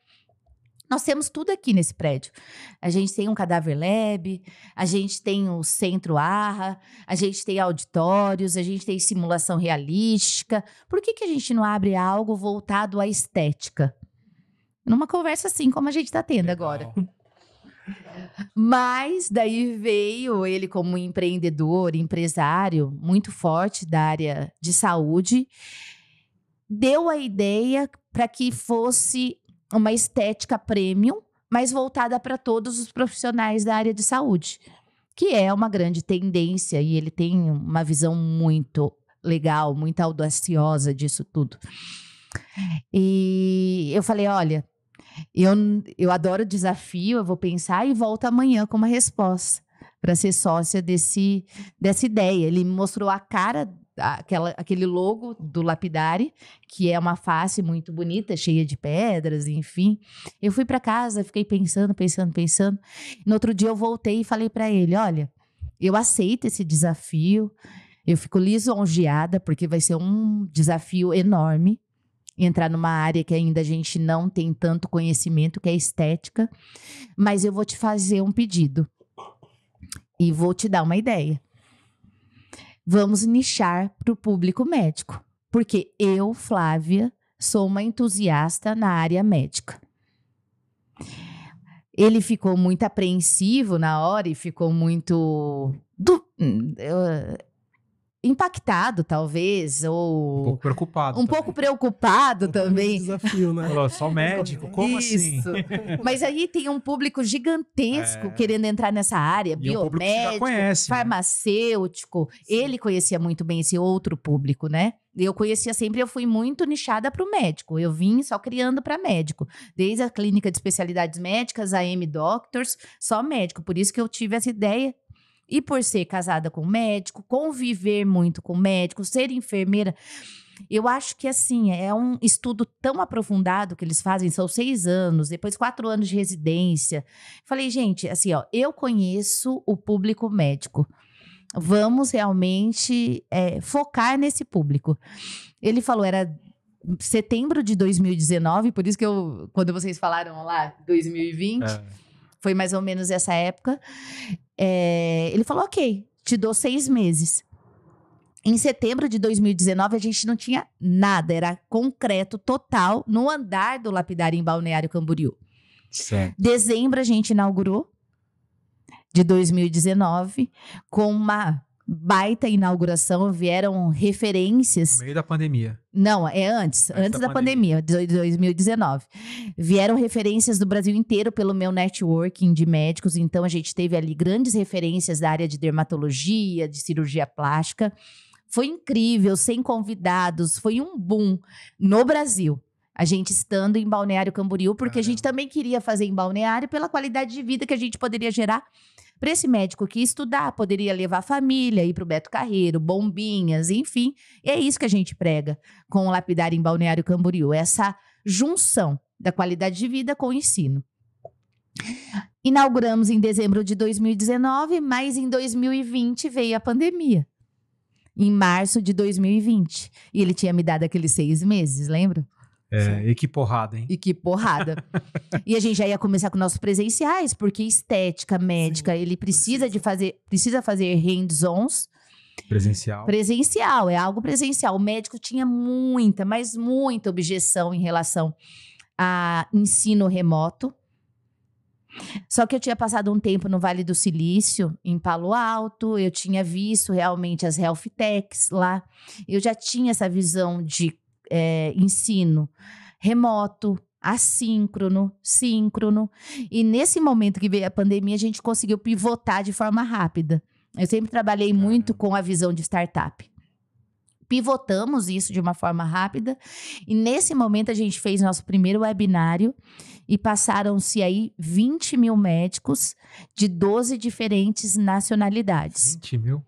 nós temos tudo aqui nesse prédio. A gente tem um cadáver lab, a gente tem o centro ARRA, a gente tem auditórios, a gente tem simulação realística. Por que, que a gente não abre algo voltado à estética? Numa conversa assim como a gente está tendo agora. Mas daí veio ele como empreendedor, empresário muito forte da área de saúde, deu a ideia para que fosse uma estética premium, mas voltada para todos os profissionais da área de saúde, que é uma grande tendência e ele tem uma visão muito legal, muito audaciosa disso tudo. E eu falei: olha, eu, eu adoro desafio, eu vou pensar e volto amanhã com uma resposta para ser sócia desse, dessa ideia. Ele me mostrou a cara, aquela, aquele logo do Lapidari, que é uma face muito bonita, cheia de pedras, enfim. Eu fui para casa, fiquei pensando, pensando, pensando. No outro dia eu voltei e falei para ele: olha, eu aceito esse desafio. Eu fico lisonjeada, porque vai ser um desafio enorme entrar numa área que ainda a gente não tem tanto conhecimento, que é estética. Mas eu vou te fazer um pedido. E vou te dar uma ideia. Vamos nichar para o público médico. Porque eu, Flávia, sou uma entusiasta na área médica. Ele ficou muito apreensivo na hora e ficou muito. Du... Impactado, talvez, ou. Um pouco preocupado. Um também. pouco preocupado também. desafio, né? Falou, só médico? Como assim? Isso. Mas aí tem um público gigantesco É. querendo entrar nessa área, E um já biomédico, conhece, né? farmacêutico. Ele conhecia muito bem esse outro público, né? Eu conhecia sempre, eu fui muito nichada para o médico. Eu vim só criando para médico. Desde a clínica de especialidades médicas, a M Doctors, só médico. Por isso que eu tive essa ideia e por ser casada com médico, conviver muito com médico, ser enfermeira, eu acho que assim é um estudo tão aprofundado que eles fazem, são seis anos, depois quatro anos de residência. Falei, gente, assim, ó, eu conheço o público médico. Vamos realmente é, focar nesse público. Ele falou, era setembro de 2019, por isso que eu, quando vocês falaram lá, 2020, É. foi mais ou menos essa época. É, ele falou: ok, te dou seis meses. Em setembro de 2019, a gente não tinha nada, era concreto total no andar do lapidário em Balneário Camboriú. Certo. Dezembro, a gente inaugurou, de 2019, com uma baita inauguração. Vieram referências No meio da pandemia. não, é antes, antes, da, pandemia, de 2019. Vieram referências do Brasil inteiro pelo meu networking de médicos, então a gente teve ali grandes referências da área de dermatologia, de cirurgia plástica. Foi incrível, sem convidados, foi um boom no Brasil. A gente estando em Balneário Camboriú, porque a gente também queria fazer em Balneário pela qualidade de vida que a gente poderia gerar para esse médico que estudar, poderia levar a família, ir para o Beto Carreiro, bombinhas, enfim. E é isso que a gente prega com o Lapidar em Balneário Camboriú, essa junção da qualidade de vida com o ensino. Inauguramos em dezembro de 2019, mas em 2020 veio a pandemia. Em março de 2020. E ele tinha me dado aqueles seis meses, lembra? É, e que porrada, hein? E que porrada. e a gente já ia começar com nossos presenciais, porque estética médica, ele precisa de fazer, precisa fazer hands-ons Presencial. presencial, é algo presencial. O médico tinha muita, mas muita objeção em relação a ensino remoto. Só que eu tinha passado um tempo no Vale do Silício, em Palo Alto, eu tinha visto realmente as health techs lá, eu já tinha essa visão de é, ensino remoto, assíncrono, síncrono. E nesse momento que veio a pandemia, a gente conseguiu pivotar de forma rápida. Eu sempre trabalhei muito com a visão de startup. Pivotamos isso de uma forma rápida e nesse momento a gente fez nosso primeiro webinário e passaram-se aí 20 mil médicos de 12 diferentes nacionalidades. 20 mil.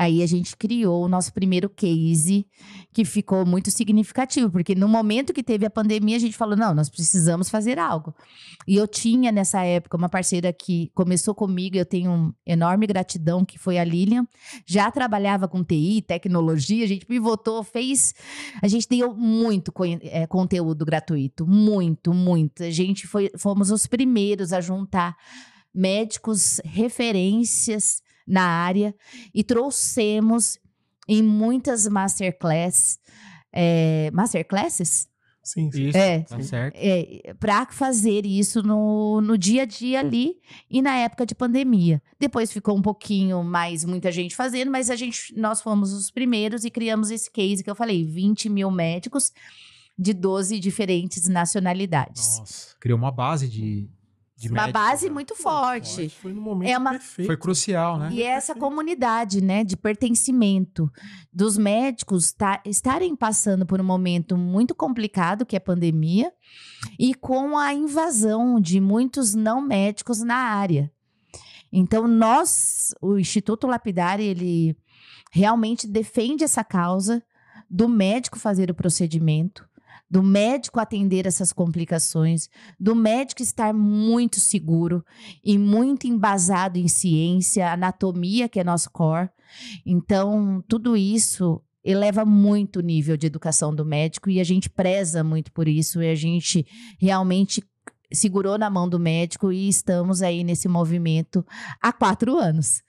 Aí a gente criou o nosso primeiro case, que ficou muito significativo, porque no momento que teve a pandemia, a gente falou: não, nós precisamos fazer algo. E eu tinha nessa época uma parceira que começou comigo, eu tenho enorme gratidão, que foi a Lilian. Já trabalhava com TI, tecnologia, a gente pivotou, fez. A gente deu muito eh, conteúdo gratuito, muito, muito. A gente foi, fomos os primeiros a juntar médicos, referências na área e trouxemos em muitas masterclass, é, masterclasses? Sim, sim. Isso, É. tá certo. É, para fazer isso no, no dia a dia ali e na época de pandemia. Depois ficou um pouquinho mais, muita gente fazendo, mas a gente, nós fomos os primeiros e criamos esse case que eu falei: 20 mil médicos de 12 diferentes nacionalidades. Nossa, criou uma base de, de uma médicos, base né? muito forte. Foi no momento É uma- perfeito. Foi crucial, né? E é essa comunidade, né, de pertencimento dos médicos tá- estarem passando por um momento muito complicado, que é a pandemia, e com a invasão de muitos não médicos na área. Então, nós, o Instituto Lapidari, ele realmente defende essa causa do médico fazer o procedimento, do médico atender essas complicações, do médico estar muito seguro e muito embasado em ciência, anatomia, que é nosso core. Então, tudo isso eleva muito o nível de educação do médico e a gente preza muito por isso e a gente realmente segurou na mão do médico e estamos aí nesse movimento há quatro anos.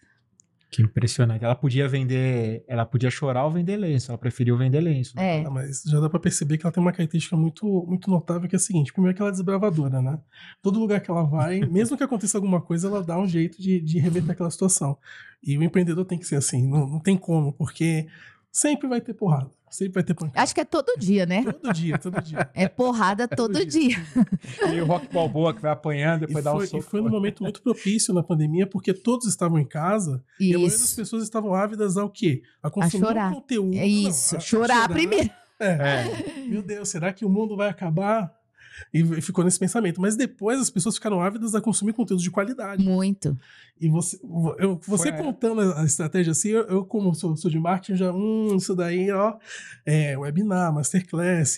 Que impressionante. Ela podia vender, ela podia chorar ou vender lenço. Ela preferiu vender lenço. É, Ah, mas já dá pra perceber que ela tem uma característica muito, muito notável, que é a seguinte: primeiro que ela é desbravadora, né? Todo lugar que ela vai, mesmo que aconteça alguma coisa, ela dá um jeito de, de reverter aquela situação. E o empreendedor tem que ser assim, não, não tem como, porque sempre vai ter porrada, sempre vai ter pancada. acho que é todo dia, né? Todo dia, todo dia. É porrada todo Todo dia. dia. E o Rock Balboa que vai apanhando, E depois dá um foi, soco. e foi num momento muito propício na pandemia, porque todos estavam em casa e a maioria das Isso. pessoas estavam ávidas ao quê? A consumir chorar. um conteúdo. É isso. não, a- a chorar primeiro. É. Meu Deus, será que o mundo vai acabar? E e ficou nesse pensamento. Mas depois as pessoas ficaram ávidas a consumir conteúdo de qualidade. Muito. E você, eu, você Foi, é. contando a estratégia assim, eu, eu, como sou, sou de marketing, já, hum, isso daí, ó, é, webinar, masterclass,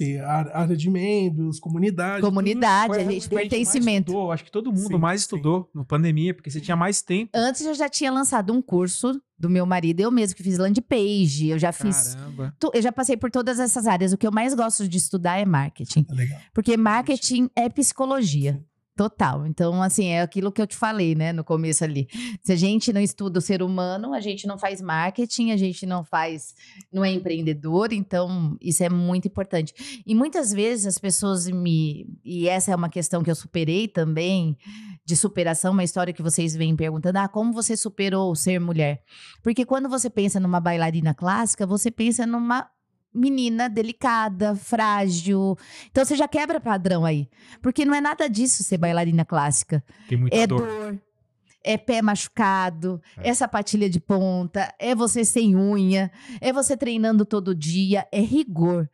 área de membros, comunidade. Comunidade, a gente, pertencimento. estudou. Acho que todo mundo Sim, mais sim. estudou no pandemia, porque você tinha mais tempo. Antes eu já tinha lançado um curso do meu marido, eu mesmo que fiz land page, eu já fiz. Caramba. tu- Eu já passei por todas essas áreas. O que eu mais gosto de estudar é marketing. É legal. Porque marketing é psicologia. Total. Então, assim, é aquilo que eu te falei, né, no começo ali. Se a gente não estuda o ser humano, a gente não faz marketing, a gente não faz, não é empreendedor, então isso é muito importante. E muitas vezes as pessoas me, e essa é uma questão que eu superei também, de superação, uma história que vocês vêm perguntando, ah, como você superou ser mulher? Porque quando você pensa numa bailarina clássica, você pensa numa menina delicada, frágil. Então você já quebra padrão aí. Porque não é nada disso ser bailarina clássica. Tem muita É dor. dor. É pé machucado, É. é. sapatilha de ponta, é você sem unha, é você treinando todo dia, é rigor.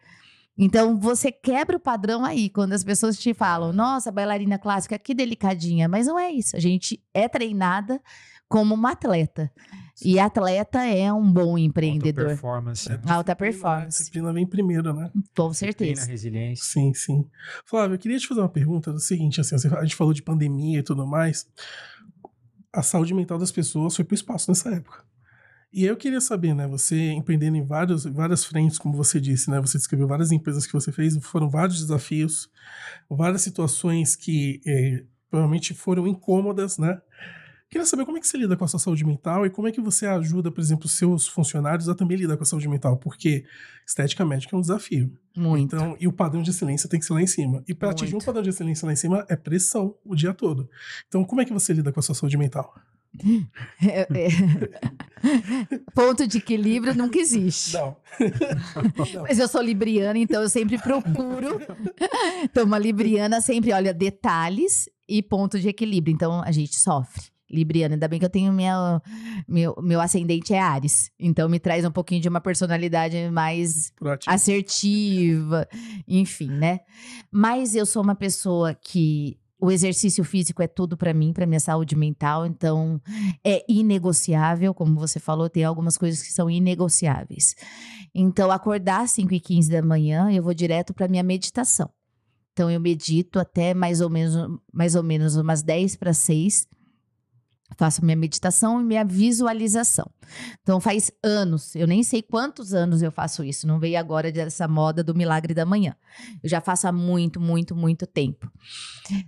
Então você quebra o padrão aí quando as pessoas te falam: "Nossa, bailarina clássica, que delicadinha", mas não é isso. A gente é treinada como uma atleta. E atleta é um bom empreendedor. Performance. É, Alta disciplina, né? performance. Disciplina vem primeiro, né? Com certeza. resiliência. Sim, sim. Flávio, eu queria te fazer uma pergunta do seguinte, assim, a gente falou de pandemia e tudo mais. A saúde mental das pessoas foi pro espaço nessa época. E eu queria saber, né, você empreendendo em vários, várias frentes, como você disse, né, você descreveu várias empresas que você fez, foram vários desafios, várias situações que eh, provavelmente foram incômodas, né? Queria saber como é que você lida com a sua saúde mental e como é que você ajuda, por exemplo, os seus funcionários a também lidar com a saúde mental, porque estética médica é um desafio. Muito. Então, e o padrão de excelência tem que ser lá em cima. E para atingir um padrão de excelência lá em cima é pressão o dia todo. Então, como é que você lida com a sua saúde mental? Ponto de equilíbrio nunca existe. Não. Não. Mas eu sou libriana, então eu sempre procuro. Então, uma libriana sempre olha detalhes e ponto de equilíbrio. Então, a gente sofre. Libriana, ainda bem que eu tenho minha, meu, meu ascendente é Ares. Então, me traz um pouquinho de uma personalidade mais Proativo. assertiva, enfim, né? Mas eu sou uma pessoa que o exercício físico é tudo pra mim, pra minha saúde mental, então é inegociável, como você falou, tem algumas coisas que são inegociáveis. Então, acordar às 5 e 15 da manhã, eu vou direto pra minha meditação. Então, eu medito até mais ou menos, mais ou menos umas 10 para 6. Faço minha meditação e minha visualização. Então, faz anos, eu nem sei quantos anos eu faço isso, não veio agora dessa moda do milagre da manhã. Eu já faço há muito, muito, muito tempo.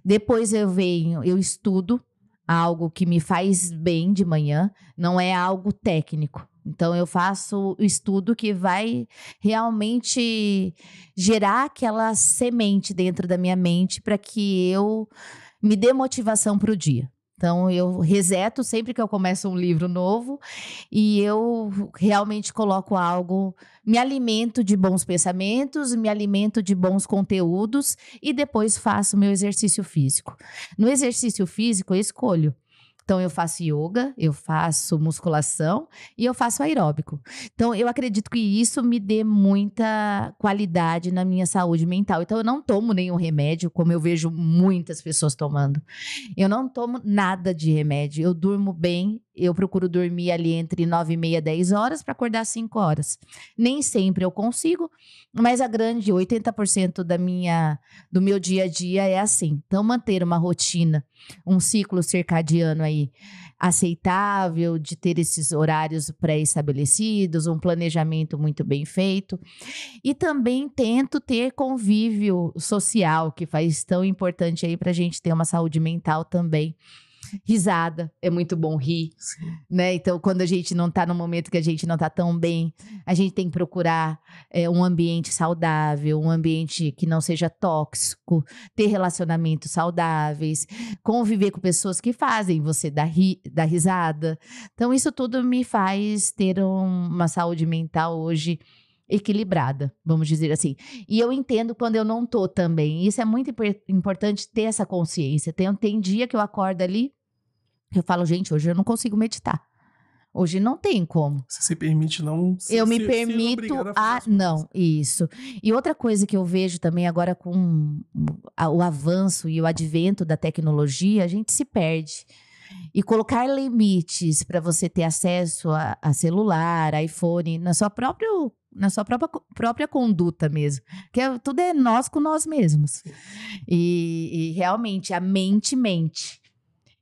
Depois eu venho, eu estudo algo que me faz bem de manhã, não é algo técnico. Então, eu faço o estudo que vai realmente gerar aquela semente dentro da minha mente para que eu me dê motivação para o dia. Então eu reseto sempre que eu começo um livro novo e eu realmente coloco algo, me alimento de bons pensamentos, me alimento de bons conteúdos e depois faço meu exercício físico. No exercício físico eu escolho então, eu faço yoga, eu faço musculação e eu faço aeróbico. Então, eu acredito que isso me dê muita qualidade na minha saúde mental. Então, eu não tomo nenhum remédio, como eu vejo muitas pessoas tomando. Eu não tomo nada de remédio. Eu durmo bem, eu procuro dormir ali entre 9 e meia, 10 horas para acordar 5 horas. Nem sempre eu consigo, mas a grande 80% da minha do meu dia a dia é assim. Então manter uma rotina, um ciclo circadiano aí aceitável, de ter esses horários pré-estabelecidos, um planejamento muito bem feito. E também tento ter convívio social, que faz tão importante aí para a gente ter uma saúde mental também risada, é muito bom rir, Sim. né? Então, quando a gente não tá no momento que a gente não tá tão bem, a gente tem que procurar é, um ambiente saudável, um ambiente que não seja tóxico, ter relacionamentos saudáveis, conviver com pessoas que fazem você dar, ri, dar risada. Então, isso tudo me faz ter um, uma saúde mental hoje equilibrada, vamos dizer assim. E eu entendo quando eu não tô também. Isso é muito importante ter essa consciência. Tem, tem dia que eu acordo ali, eu falo, gente, hoje eu não consigo meditar. Hoje não tem como. Você se permite não. eu me permito a, a não isso. E outra coisa que eu vejo também agora com o avanço e o advento da tecnologia, a gente se perde. E colocar limites para você ter acesso a, a, celular, iPhone, na sua própria, na sua própria, própria conduta mesmo. Que é, tudo é nós com nós mesmos. E, e realmente a mente mente.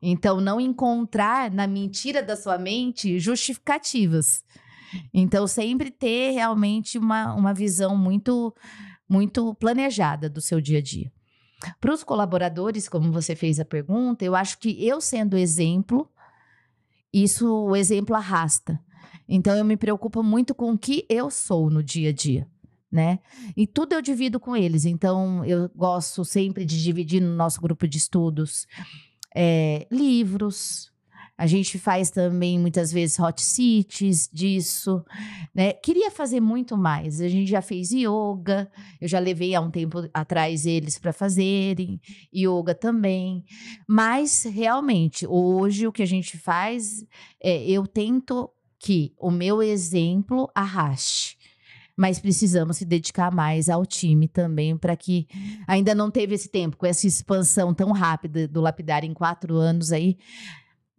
Então, não encontrar na mentira da sua mente justificativas. Então, sempre ter realmente uma, uma visão muito, muito planejada do seu dia a dia. Para os colaboradores, como você fez a pergunta, eu acho que eu sendo exemplo, isso o exemplo arrasta. Então, eu me preocupo muito com o que eu sou no dia a dia né? E tudo eu divido com eles. Então, eu gosto sempre de dividir no nosso grupo de estudos é, livros. A gente faz também muitas vezes hot cities disso, né? Queria fazer muito mais. A gente já fez yoga, eu já levei há um tempo atrás eles para fazerem yoga também. Mas realmente, hoje o que a gente faz é eu tento que o meu exemplo arraste mas precisamos se dedicar mais ao time também para que ainda não teve esse tempo com essa expansão tão rápida do lapidar em quatro anos aí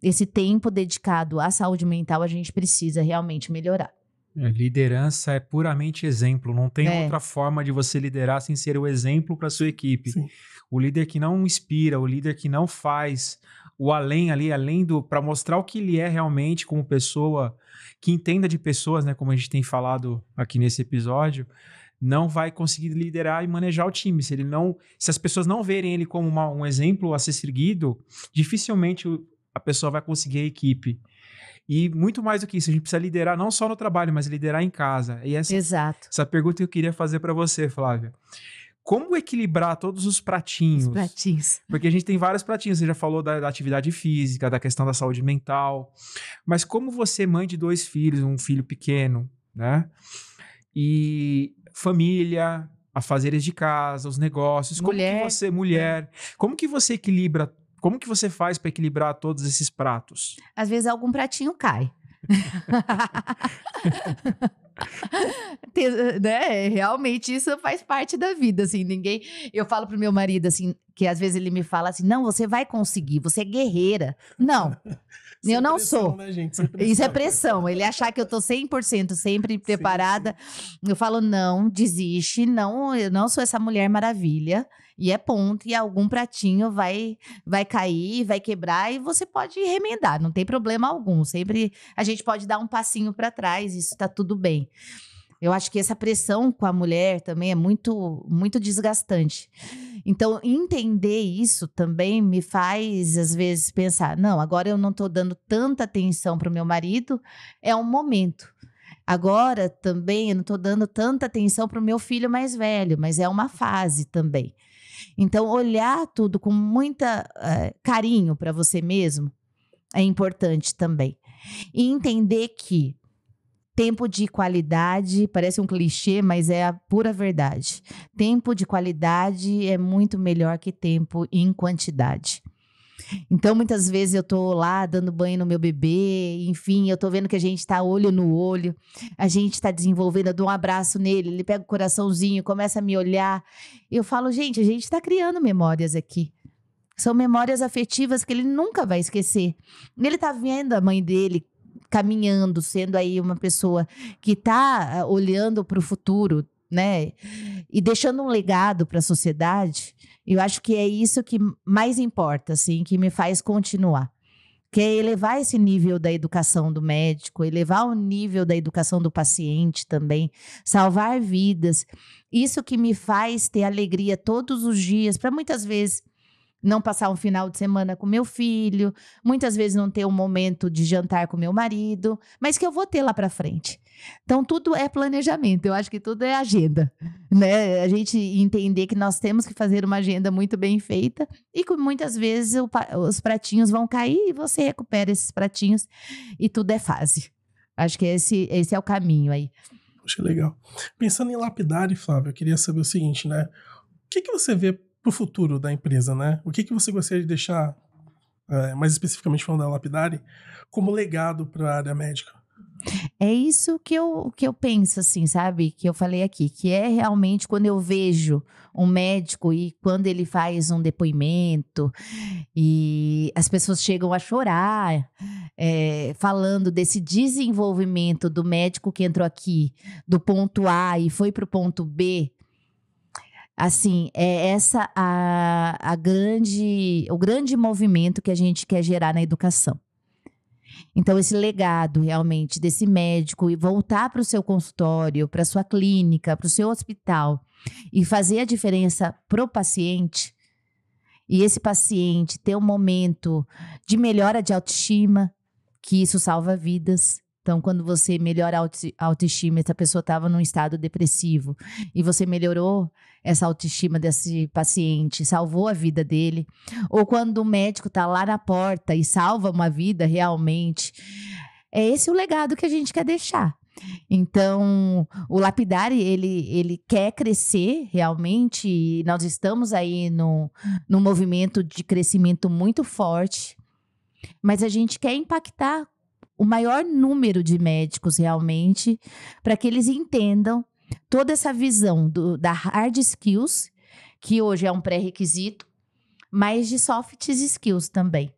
esse tempo dedicado à saúde mental a gente precisa realmente melhorar. É, liderança é puramente exemplo, não tem é. outra forma de você liderar sem ser o exemplo para sua equipe. Sim. O líder que não inspira, o líder que não faz o além ali, além do para mostrar o que ele é realmente como pessoa, que entenda de pessoas, né, como a gente tem falado aqui nesse episódio, não vai conseguir liderar e manejar o time. Se ele não, se as pessoas não verem ele como uma, um exemplo a ser seguido, dificilmente a pessoa vai conseguir a equipe. E muito mais do que isso, a gente precisa liderar não só no trabalho, mas liderar em casa. E essa, Exato. essa pergunta que eu queria fazer para você, Flávia. Como equilibrar todos os pratinhos? Os pratinhos. Porque a gente tem vários pratinhos. Você já falou da, da, atividade física, da questão da saúde mental. Mas como você, mãe de dois filhos, um filho pequeno, né? E família, afazeres de casa, os negócios. Mulher. Como que você, mulher, como que você equilibra? Como que você faz para equilibrar todos esses pratos? Às vezes algum pratinho cai. né? Realmente isso faz parte da vida, assim, ninguém... Eu falo pro meu marido, assim, que às vezes ele me fala assim, não, você vai conseguir, você é guerreira. Não, eu não sou. Né, isso é pressão. Ele achar que eu tô 100% sempre preparada. Sim, sim. Eu falo, não, desiste, não, eu não sou essa mulher maravilha. E é ponto, e algum pratinho vai vai cair, vai quebrar e você pode remendar, não tem problema algum. Sempre a gente pode dar um passinho para trás, isso tá tudo bem. Eu acho que essa pressão com a mulher também é muito muito desgastante. Então, entender isso também me faz às vezes pensar, não, agora eu não estou dando tanta atenção para o meu marido, é um momento. Agora também eu não estou dando tanta atenção para o meu filho mais velho, mas é uma fase também. Então, olhar tudo com muita uh, carinho para você mesmo é importante também. E entender que tempo de qualidade, parece um clichê, mas é a pura verdade. Tempo de qualidade é muito melhor que tempo em quantidade. Então, muitas vezes eu tô lá dando banho no meu bebê, enfim, eu tô vendo que a gente tá olho no olho, a gente tá desenvolvendo, eu dou um abraço nele, ele pega o coraçãozinho, começa a me olhar. Eu falo, gente, a gente tá criando memórias aqui. São memórias afetivas que ele nunca vai esquecer. Ele tá vendo a mãe dele caminhando, sendo aí uma pessoa que tá ah, olhando para o futuro, né? E deixando um legado para a sociedade. Eu acho que é isso que mais importa, assim, que me faz continuar. Que é elevar esse nível da educação do médico, elevar o nível da educação do paciente também, salvar vidas. Isso que me faz ter alegria todos os dias, para muitas vezes não passar um final de semana com meu filho, muitas vezes não ter um momento de jantar com meu marido, mas que eu vou ter lá para frente. Então tudo é planejamento, eu acho que tudo é agenda, né? A gente entender que nós temos que fazer uma agenda muito bem feita e que muitas vezes o, os pratinhos vão cair e você recupera esses pratinhos e tudo é fase. Acho que esse, esse é o caminho aí. Achei legal. Pensando em lapidar, Flávio, eu queria saber o seguinte, né? O que, que você vê para o futuro da empresa, né? O que, que você gostaria de deixar, é, mais especificamente falando da Lapidari, como legado para a área médica? É isso que eu, que eu penso, assim, sabe? Que eu falei aqui, que é realmente quando eu vejo um médico e quando ele faz um depoimento e as pessoas chegam a chorar, é, falando desse desenvolvimento do médico que entrou aqui do ponto A e foi para o ponto B assim, é essa a, a grande, o grande movimento que a gente quer gerar na educação. Então, esse legado realmente desse médico e voltar para o seu consultório, para a sua clínica, para o seu hospital e fazer a diferença para o paciente, e esse paciente ter um momento de melhora de autoestima, que isso salva vidas, então, quando você melhora a autoestima, essa pessoa estava num estado depressivo e você melhorou essa autoestima desse paciente, salvou a vida dele, ou quando o médico está lá na porta e salva uma vida realmente, é esse o legado que a gente quer deixar. Então, o Lapidari, ele, ele quer crescer realmente, e nós estamos aí no, no movimento de crescimento muito forte, mas a gente quer impactar o maior número de médicos realmente, para que eles entendam toda essa visão do, da hard skills, que hoje é um pré-requisito, mas de soft skills também.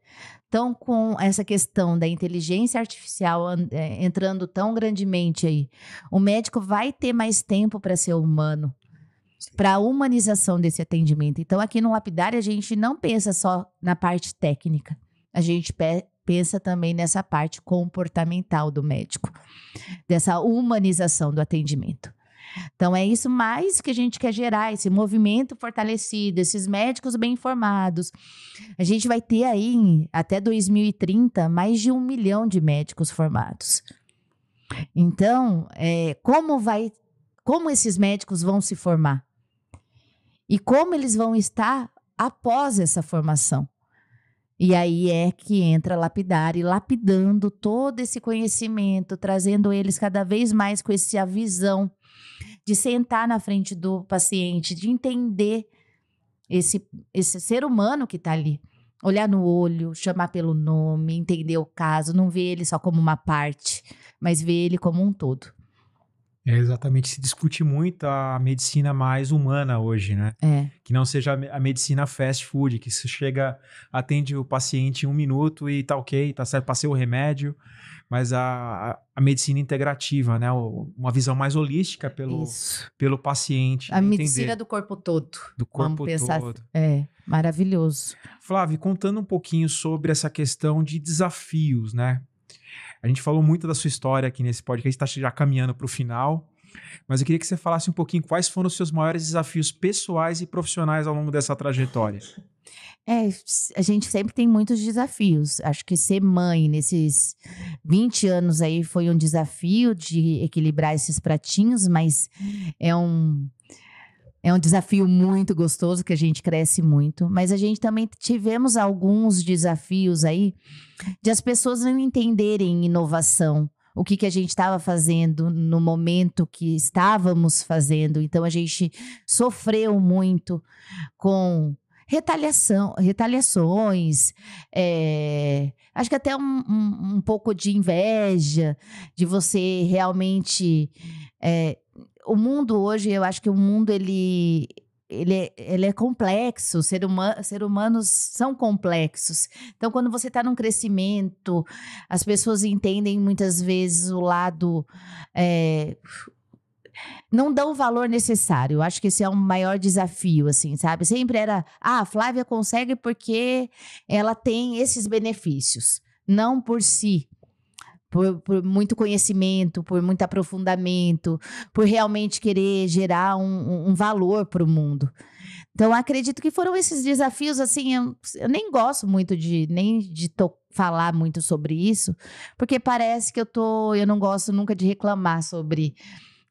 Então, com essa questão da inteligência artificial é, entrando tão grandemente aí, o médico vai ter mais tempo para ser humano, para a humanização desse atendimento. Então, aqui no Lapidário, a gente não pensa só na parte técnica, a gente pensa também nessa parte comportamental do médico, dessa humanização do atendimento. Então, é isso mais que a gente quer gerar, esse movimento fortalecido, esses médicos bem informados. A gente vai ter aí, até 2030, mais de um milhão de médicos formados. Então, é, como vai, como esses médicos vão se formar? E como eles vão estar após essa formação? E aí é que entra lapidar e lapidando todo esse conhecimento, trazendo eles cada vez mais com essa visão de sentar na frente do paciente, de entender esse, esse ser humano que está ali. Olhar no olho, chamar pelo nome, entender o caso, não ver ele só como uma parte, mas ver ele como um todo. É, exatamente, se discute muito a medicina mais humana hoje, né? É. Que não seja a medicina fast food, que você chega, atende o paciente em um minuto e tá ok, tá certo, passei o remédio, mas a, a medicina integrativa, né? Uma visão mais holística pelo, pelo paciente. A medicina do corpo todo. Do corpo todo. É, maravilhoso. Flávio, contando um pouquinho sobre essa questão de desafios, né? A gente falou muito da sua história aqui nesse podcast, está já caminhando para o final. Mas eu queria que você falasse um pouquinho quais foram os seus maiores desafios pessoais e profissionais ao longo dessa trajetória. É, a gente sempre tem muitos desafios. Acho que ser mãe nesses 20 anos aí foi um desafio de equilibrar esses pratinhos, mas é um É um desafio muito gostoso, que a gente cresce muito, mas a gente também tivemos alguns desafios aí de as pessoas não entenderem inovação, o que, que a gente estava fazendo no momento que estávamos fazendo. Então a gente sofreu muito com retaliação, retaliações, é, acho que até um, um, um, pouco de inveja, de você realmente. É, o mundo hoje, eu acho que o mundo ele, ele, é, ele é complexo, ser, humano, ser humanos são complexos. Então, quando você está num crescimento, as pessoas entendem muitas vezes o lado. É, não dão o valor necessário. Eu acho que esse é o maior desafio, assim, sabe? Sempre era, ah, a Flávia consegue porque ela tem esses benefícios, não por si. Por, por, muito conhecimento, por muito aprofundamento, por realmente querer gerar um, um valor para o mundo. Então, acredito que foram esses desafios, assim, eu, eu nem gosto muito de, nem de falar muito sobre isso, porque parece que eu tô, eu não gosto nunca de reclamar sobre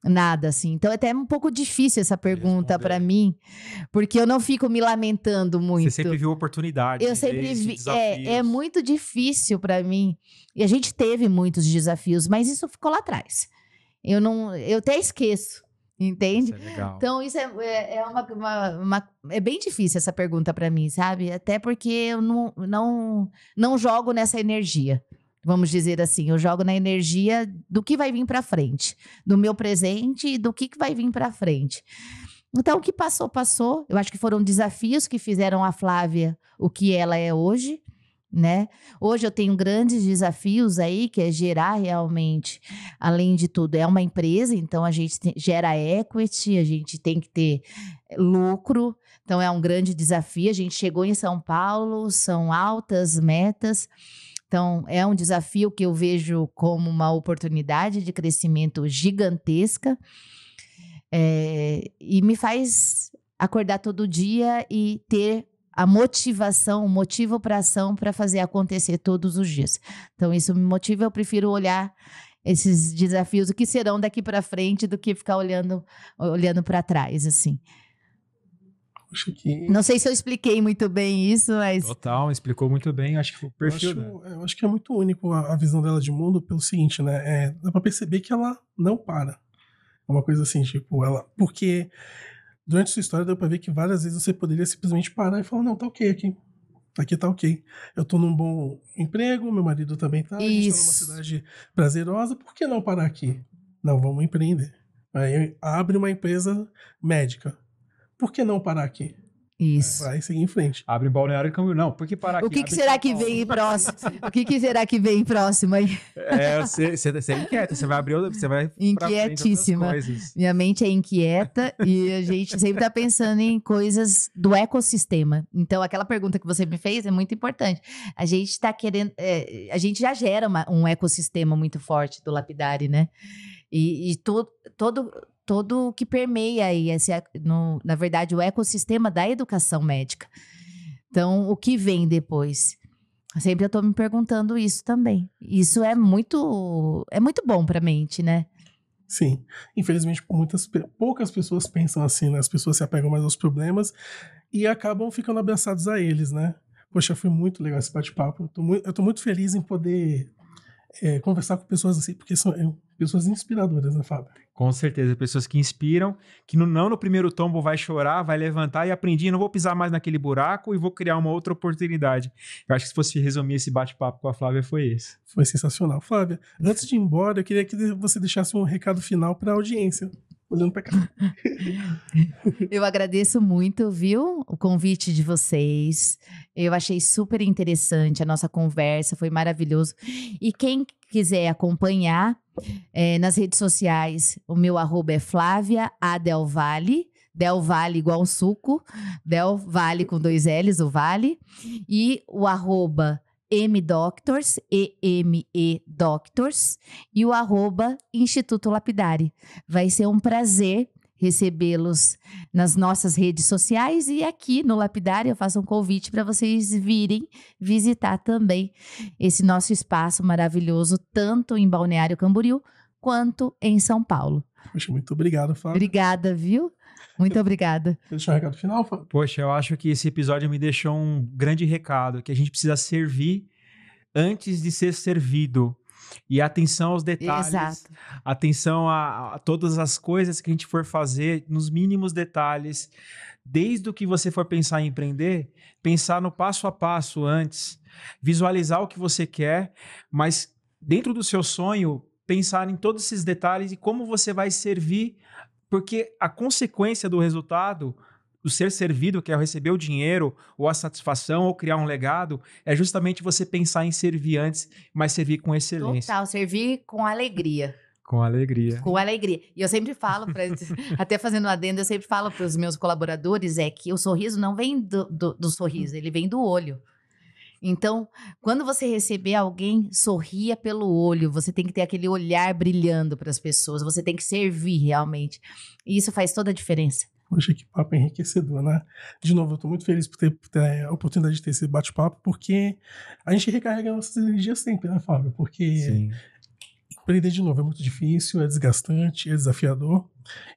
Nada, assim. Então, é até um pouco difícil essa pergunta para mim, porque eu não fico me lamentando muito. Você sempre viu oportunidade. Eu sempre vi. É, é muito difícil para mim. E a gente teve muitos desafios, mas isso ficou lá atrás. Eu não. Eu até esqueço. Entende? Isso é. Então, isso é, é, é uma, uma, uma, É bem difícil essa pergunta para mim, sabe? Até porque eu não, não, não jogo nessa energia. Vamos dizer assim, eu jogo na energia do que vai vir para frente, do meu presente e do que, que vai vir para frente. Então, o que passou, passou. Eu acho que foram desafios que fizeram a Flávia o que ela é hoje, né? Hoje eu tenho grandes desafios aí, que é gerar realmente, além de tudo, é uma empresa, então a gente gera equity, a gente tem que ter lucro, então é um grande desafio. A gente chegou em São Paulo, são altas metas. Então, é um desafio que eu vejo como uma oportunidade de crescimento gigantesca é, e me faz acordar todo dia e ter a motivação, o motivo para ação para fazer acontecer todos os dias. Então, isso me motiva, eu prefiro olhar esses desafios, o que serão daqui para frente, do que ficar olhando, olhando para trás, assim. Acho que... Não sei se eu expliquei muito bem isso, mas. Total, explicou muito bem. Acho que foi o perfil. Eu acho, eu acho que é muito único a, a, visão dela de mundo pelo seguinte, né? É, dá pra perceber que ela não para. É uma coisa assim, tipo, ela. Porque durante sua história deu pra ver que várias vezes você poderia simplesmente parar e falar: não, tá ok aqui. Aqui tá ok. Eu tô num bom emprego, meu marido também tá. A gente tá numa cidade prazerosa, por que não parar aqui? Não, vamos empreender. Aí abre uma empresa médica por que não parar aqui? Isso. Vai seguir em frente. Abre balneário e Camboriú. Não, por que parar aqui? O que, que será que vem próximo? o que, que será que vem próximo aí? É, você, você, você é inquieta, você vai abrir, você vai Inquietíssima. Minha mente é inquieta e a gente sempre está pensando em coisas do ecossistema. Então, aquela pergunta que você me fez é muito importante. A gente está querendo, é, a gente já gera uma, um ecossistema muito forte do Lapidari, né? E, e todo, todo, todo o que permeia aí, esse, no, na verdade, o ecossistema da educação médica. Então, o que vem depois? Sempre eu estou me perguntando isso também. Isso é muito, é muito bom para a mente, né? Sim. Infelizmente, muitas, poucas pessoas pensam assim, né? As pessoas se apegam mais aos problemas e acabam ficando abraçados a eles, né? Poxa, foi muito legal esse bate-papo. Eu, eu tô muito feliz em poder é, conversar com pessoas assim, porque são é, pessoas inspiradoras, né, Fábio? Com certeza, pessoas que inspiram, que no, não no primeiro tombo vai chorar, vai levantar e aprendi, não vou pisar mais naquele buraco e vou criar uma outra oportunidade. Eu acho que se fosse resumir esse bate-papo com a Flávia, foi esse. Foi sensacional. Flávia, antes de ir embora, eu queria que você deixasse um recado final para a audiência olhando para cá. Eu agradeço muito, viu, o convite de vocês. Eu achei super interessante a nossa conversa, foi maravilhoso. E quem quiser acompanhar é, nas redes sociais, o meu arroba é Flávia Adel Vale. Del Vale igual suco, Del Vale com dois L's, o Vale. E o arroba mdoctors, E-M-E Doctors, e o arroba Instituto Lapidari. Vai ser um prazer recebê-los nas nossas redes sociais e aqui no Lapidari eu faço um convite para vocês virem visitar também esse nosso espaço maravilhoso, tanto em Balneário Camboriú quanto em São Paulo. Muito obrigado, Fábio. Obrigada, viu? Muito obrigada. Quer deixar um recado final, Fábio? Poxa, eu acho que esse episódio me deixou um grande recado, que a gente precisa servir antes de ser servido. E atenção aos detalhes, Exato. atenção a, a todas as coisas que a gente for fazer, nos mínimos detalhes. Desde o que você for pensar em empreender, pensar no passo a passo antes, visualizar o que você quer, mas dentro do seu sonho, pensar em todos esses detalhes e como você vai servir, porque a consequência do resultado do ser servido, que é receber o dinheiro, ou a satisfação, ou criar um legado, é justamente você pensar em servir antes, mas servir com excelência. Total, servir com alegria. Com alegria. Com alegria. E eu sempre falo, pra, até fazendo um adendo, eu sempre falo para os meus colaboradores é que o sorriso não vem do, do, do sorriso, ele vem do olho. Então, quando você receber alguém, sorria pelo olho. Você tem que ter aquele olhar brilhando para as pessoas. Você tem que servir realmente. E isso faz toda a diferença. Poxa, que papo enriquecedor, né? De novo, eu tô muito feliz por ter, por ter a oportunidade de ter esse bate-papo, porque a gente recarrega nossas energias sempre, né, Fábio? Porque Sim. empreender de novo é muito difícil, é desgastante, é desafiador.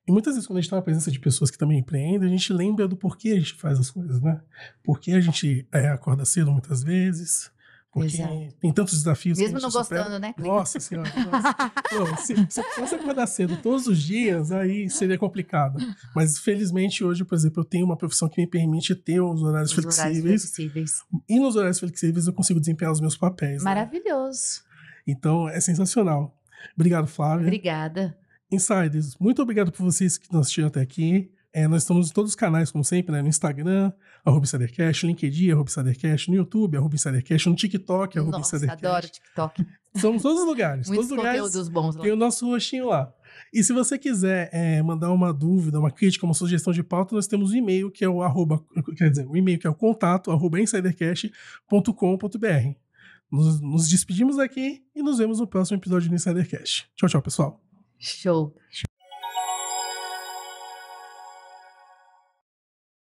E muitas vezes, quando a gente está na presença de pessoas que também empreendem, a gente lembra do porquê a gente faz as coisas, né? Por que a gente é, acorda cedo muitas vezes, porque Exato. tem tantos desafios. Mesmo não supera. gostando, né? Nossa senhora. Nossa. Se, se fosse acordar cedo todos os dias, aí seria complicado. Mas felizmente hoje, por exemplo, eu tenho uma profissão que me permite ter os horários Os horários flexíveis. flexíveis. E nos horários flexíveis eu consigo desempenhar os meus papéis. né? Maravilhoso. Então é sensacional. Obrigado, Flávia. Obrigada. Insiders, muito obrigado por vocês que nos assistiram até aqui. É, nós estamos em todos os canais, como sempre, né? No Instagram, arroba InsiderCast, no LinkedIn, arroba InsiderCast, no YouTube, arroba InsiderCast, no TikTok, arroba Nossa, InsiderCast. adoro TikTok. Somos todos os lugares. Muitos todos os lugares bons lá. tem o nosso rostinho lá. E se você quiser é, mandar uma dúvida, uma crítica, uma sugestão de pauta, nós temos o e-mail que é o arroba, quer dizer, o e-mail que é o contato arroba insidercast.com.br. Nos, nos despedimos daqui e nos vemos no próximo episódio do Insidercast. Tchau, tchau, pessoal. Show.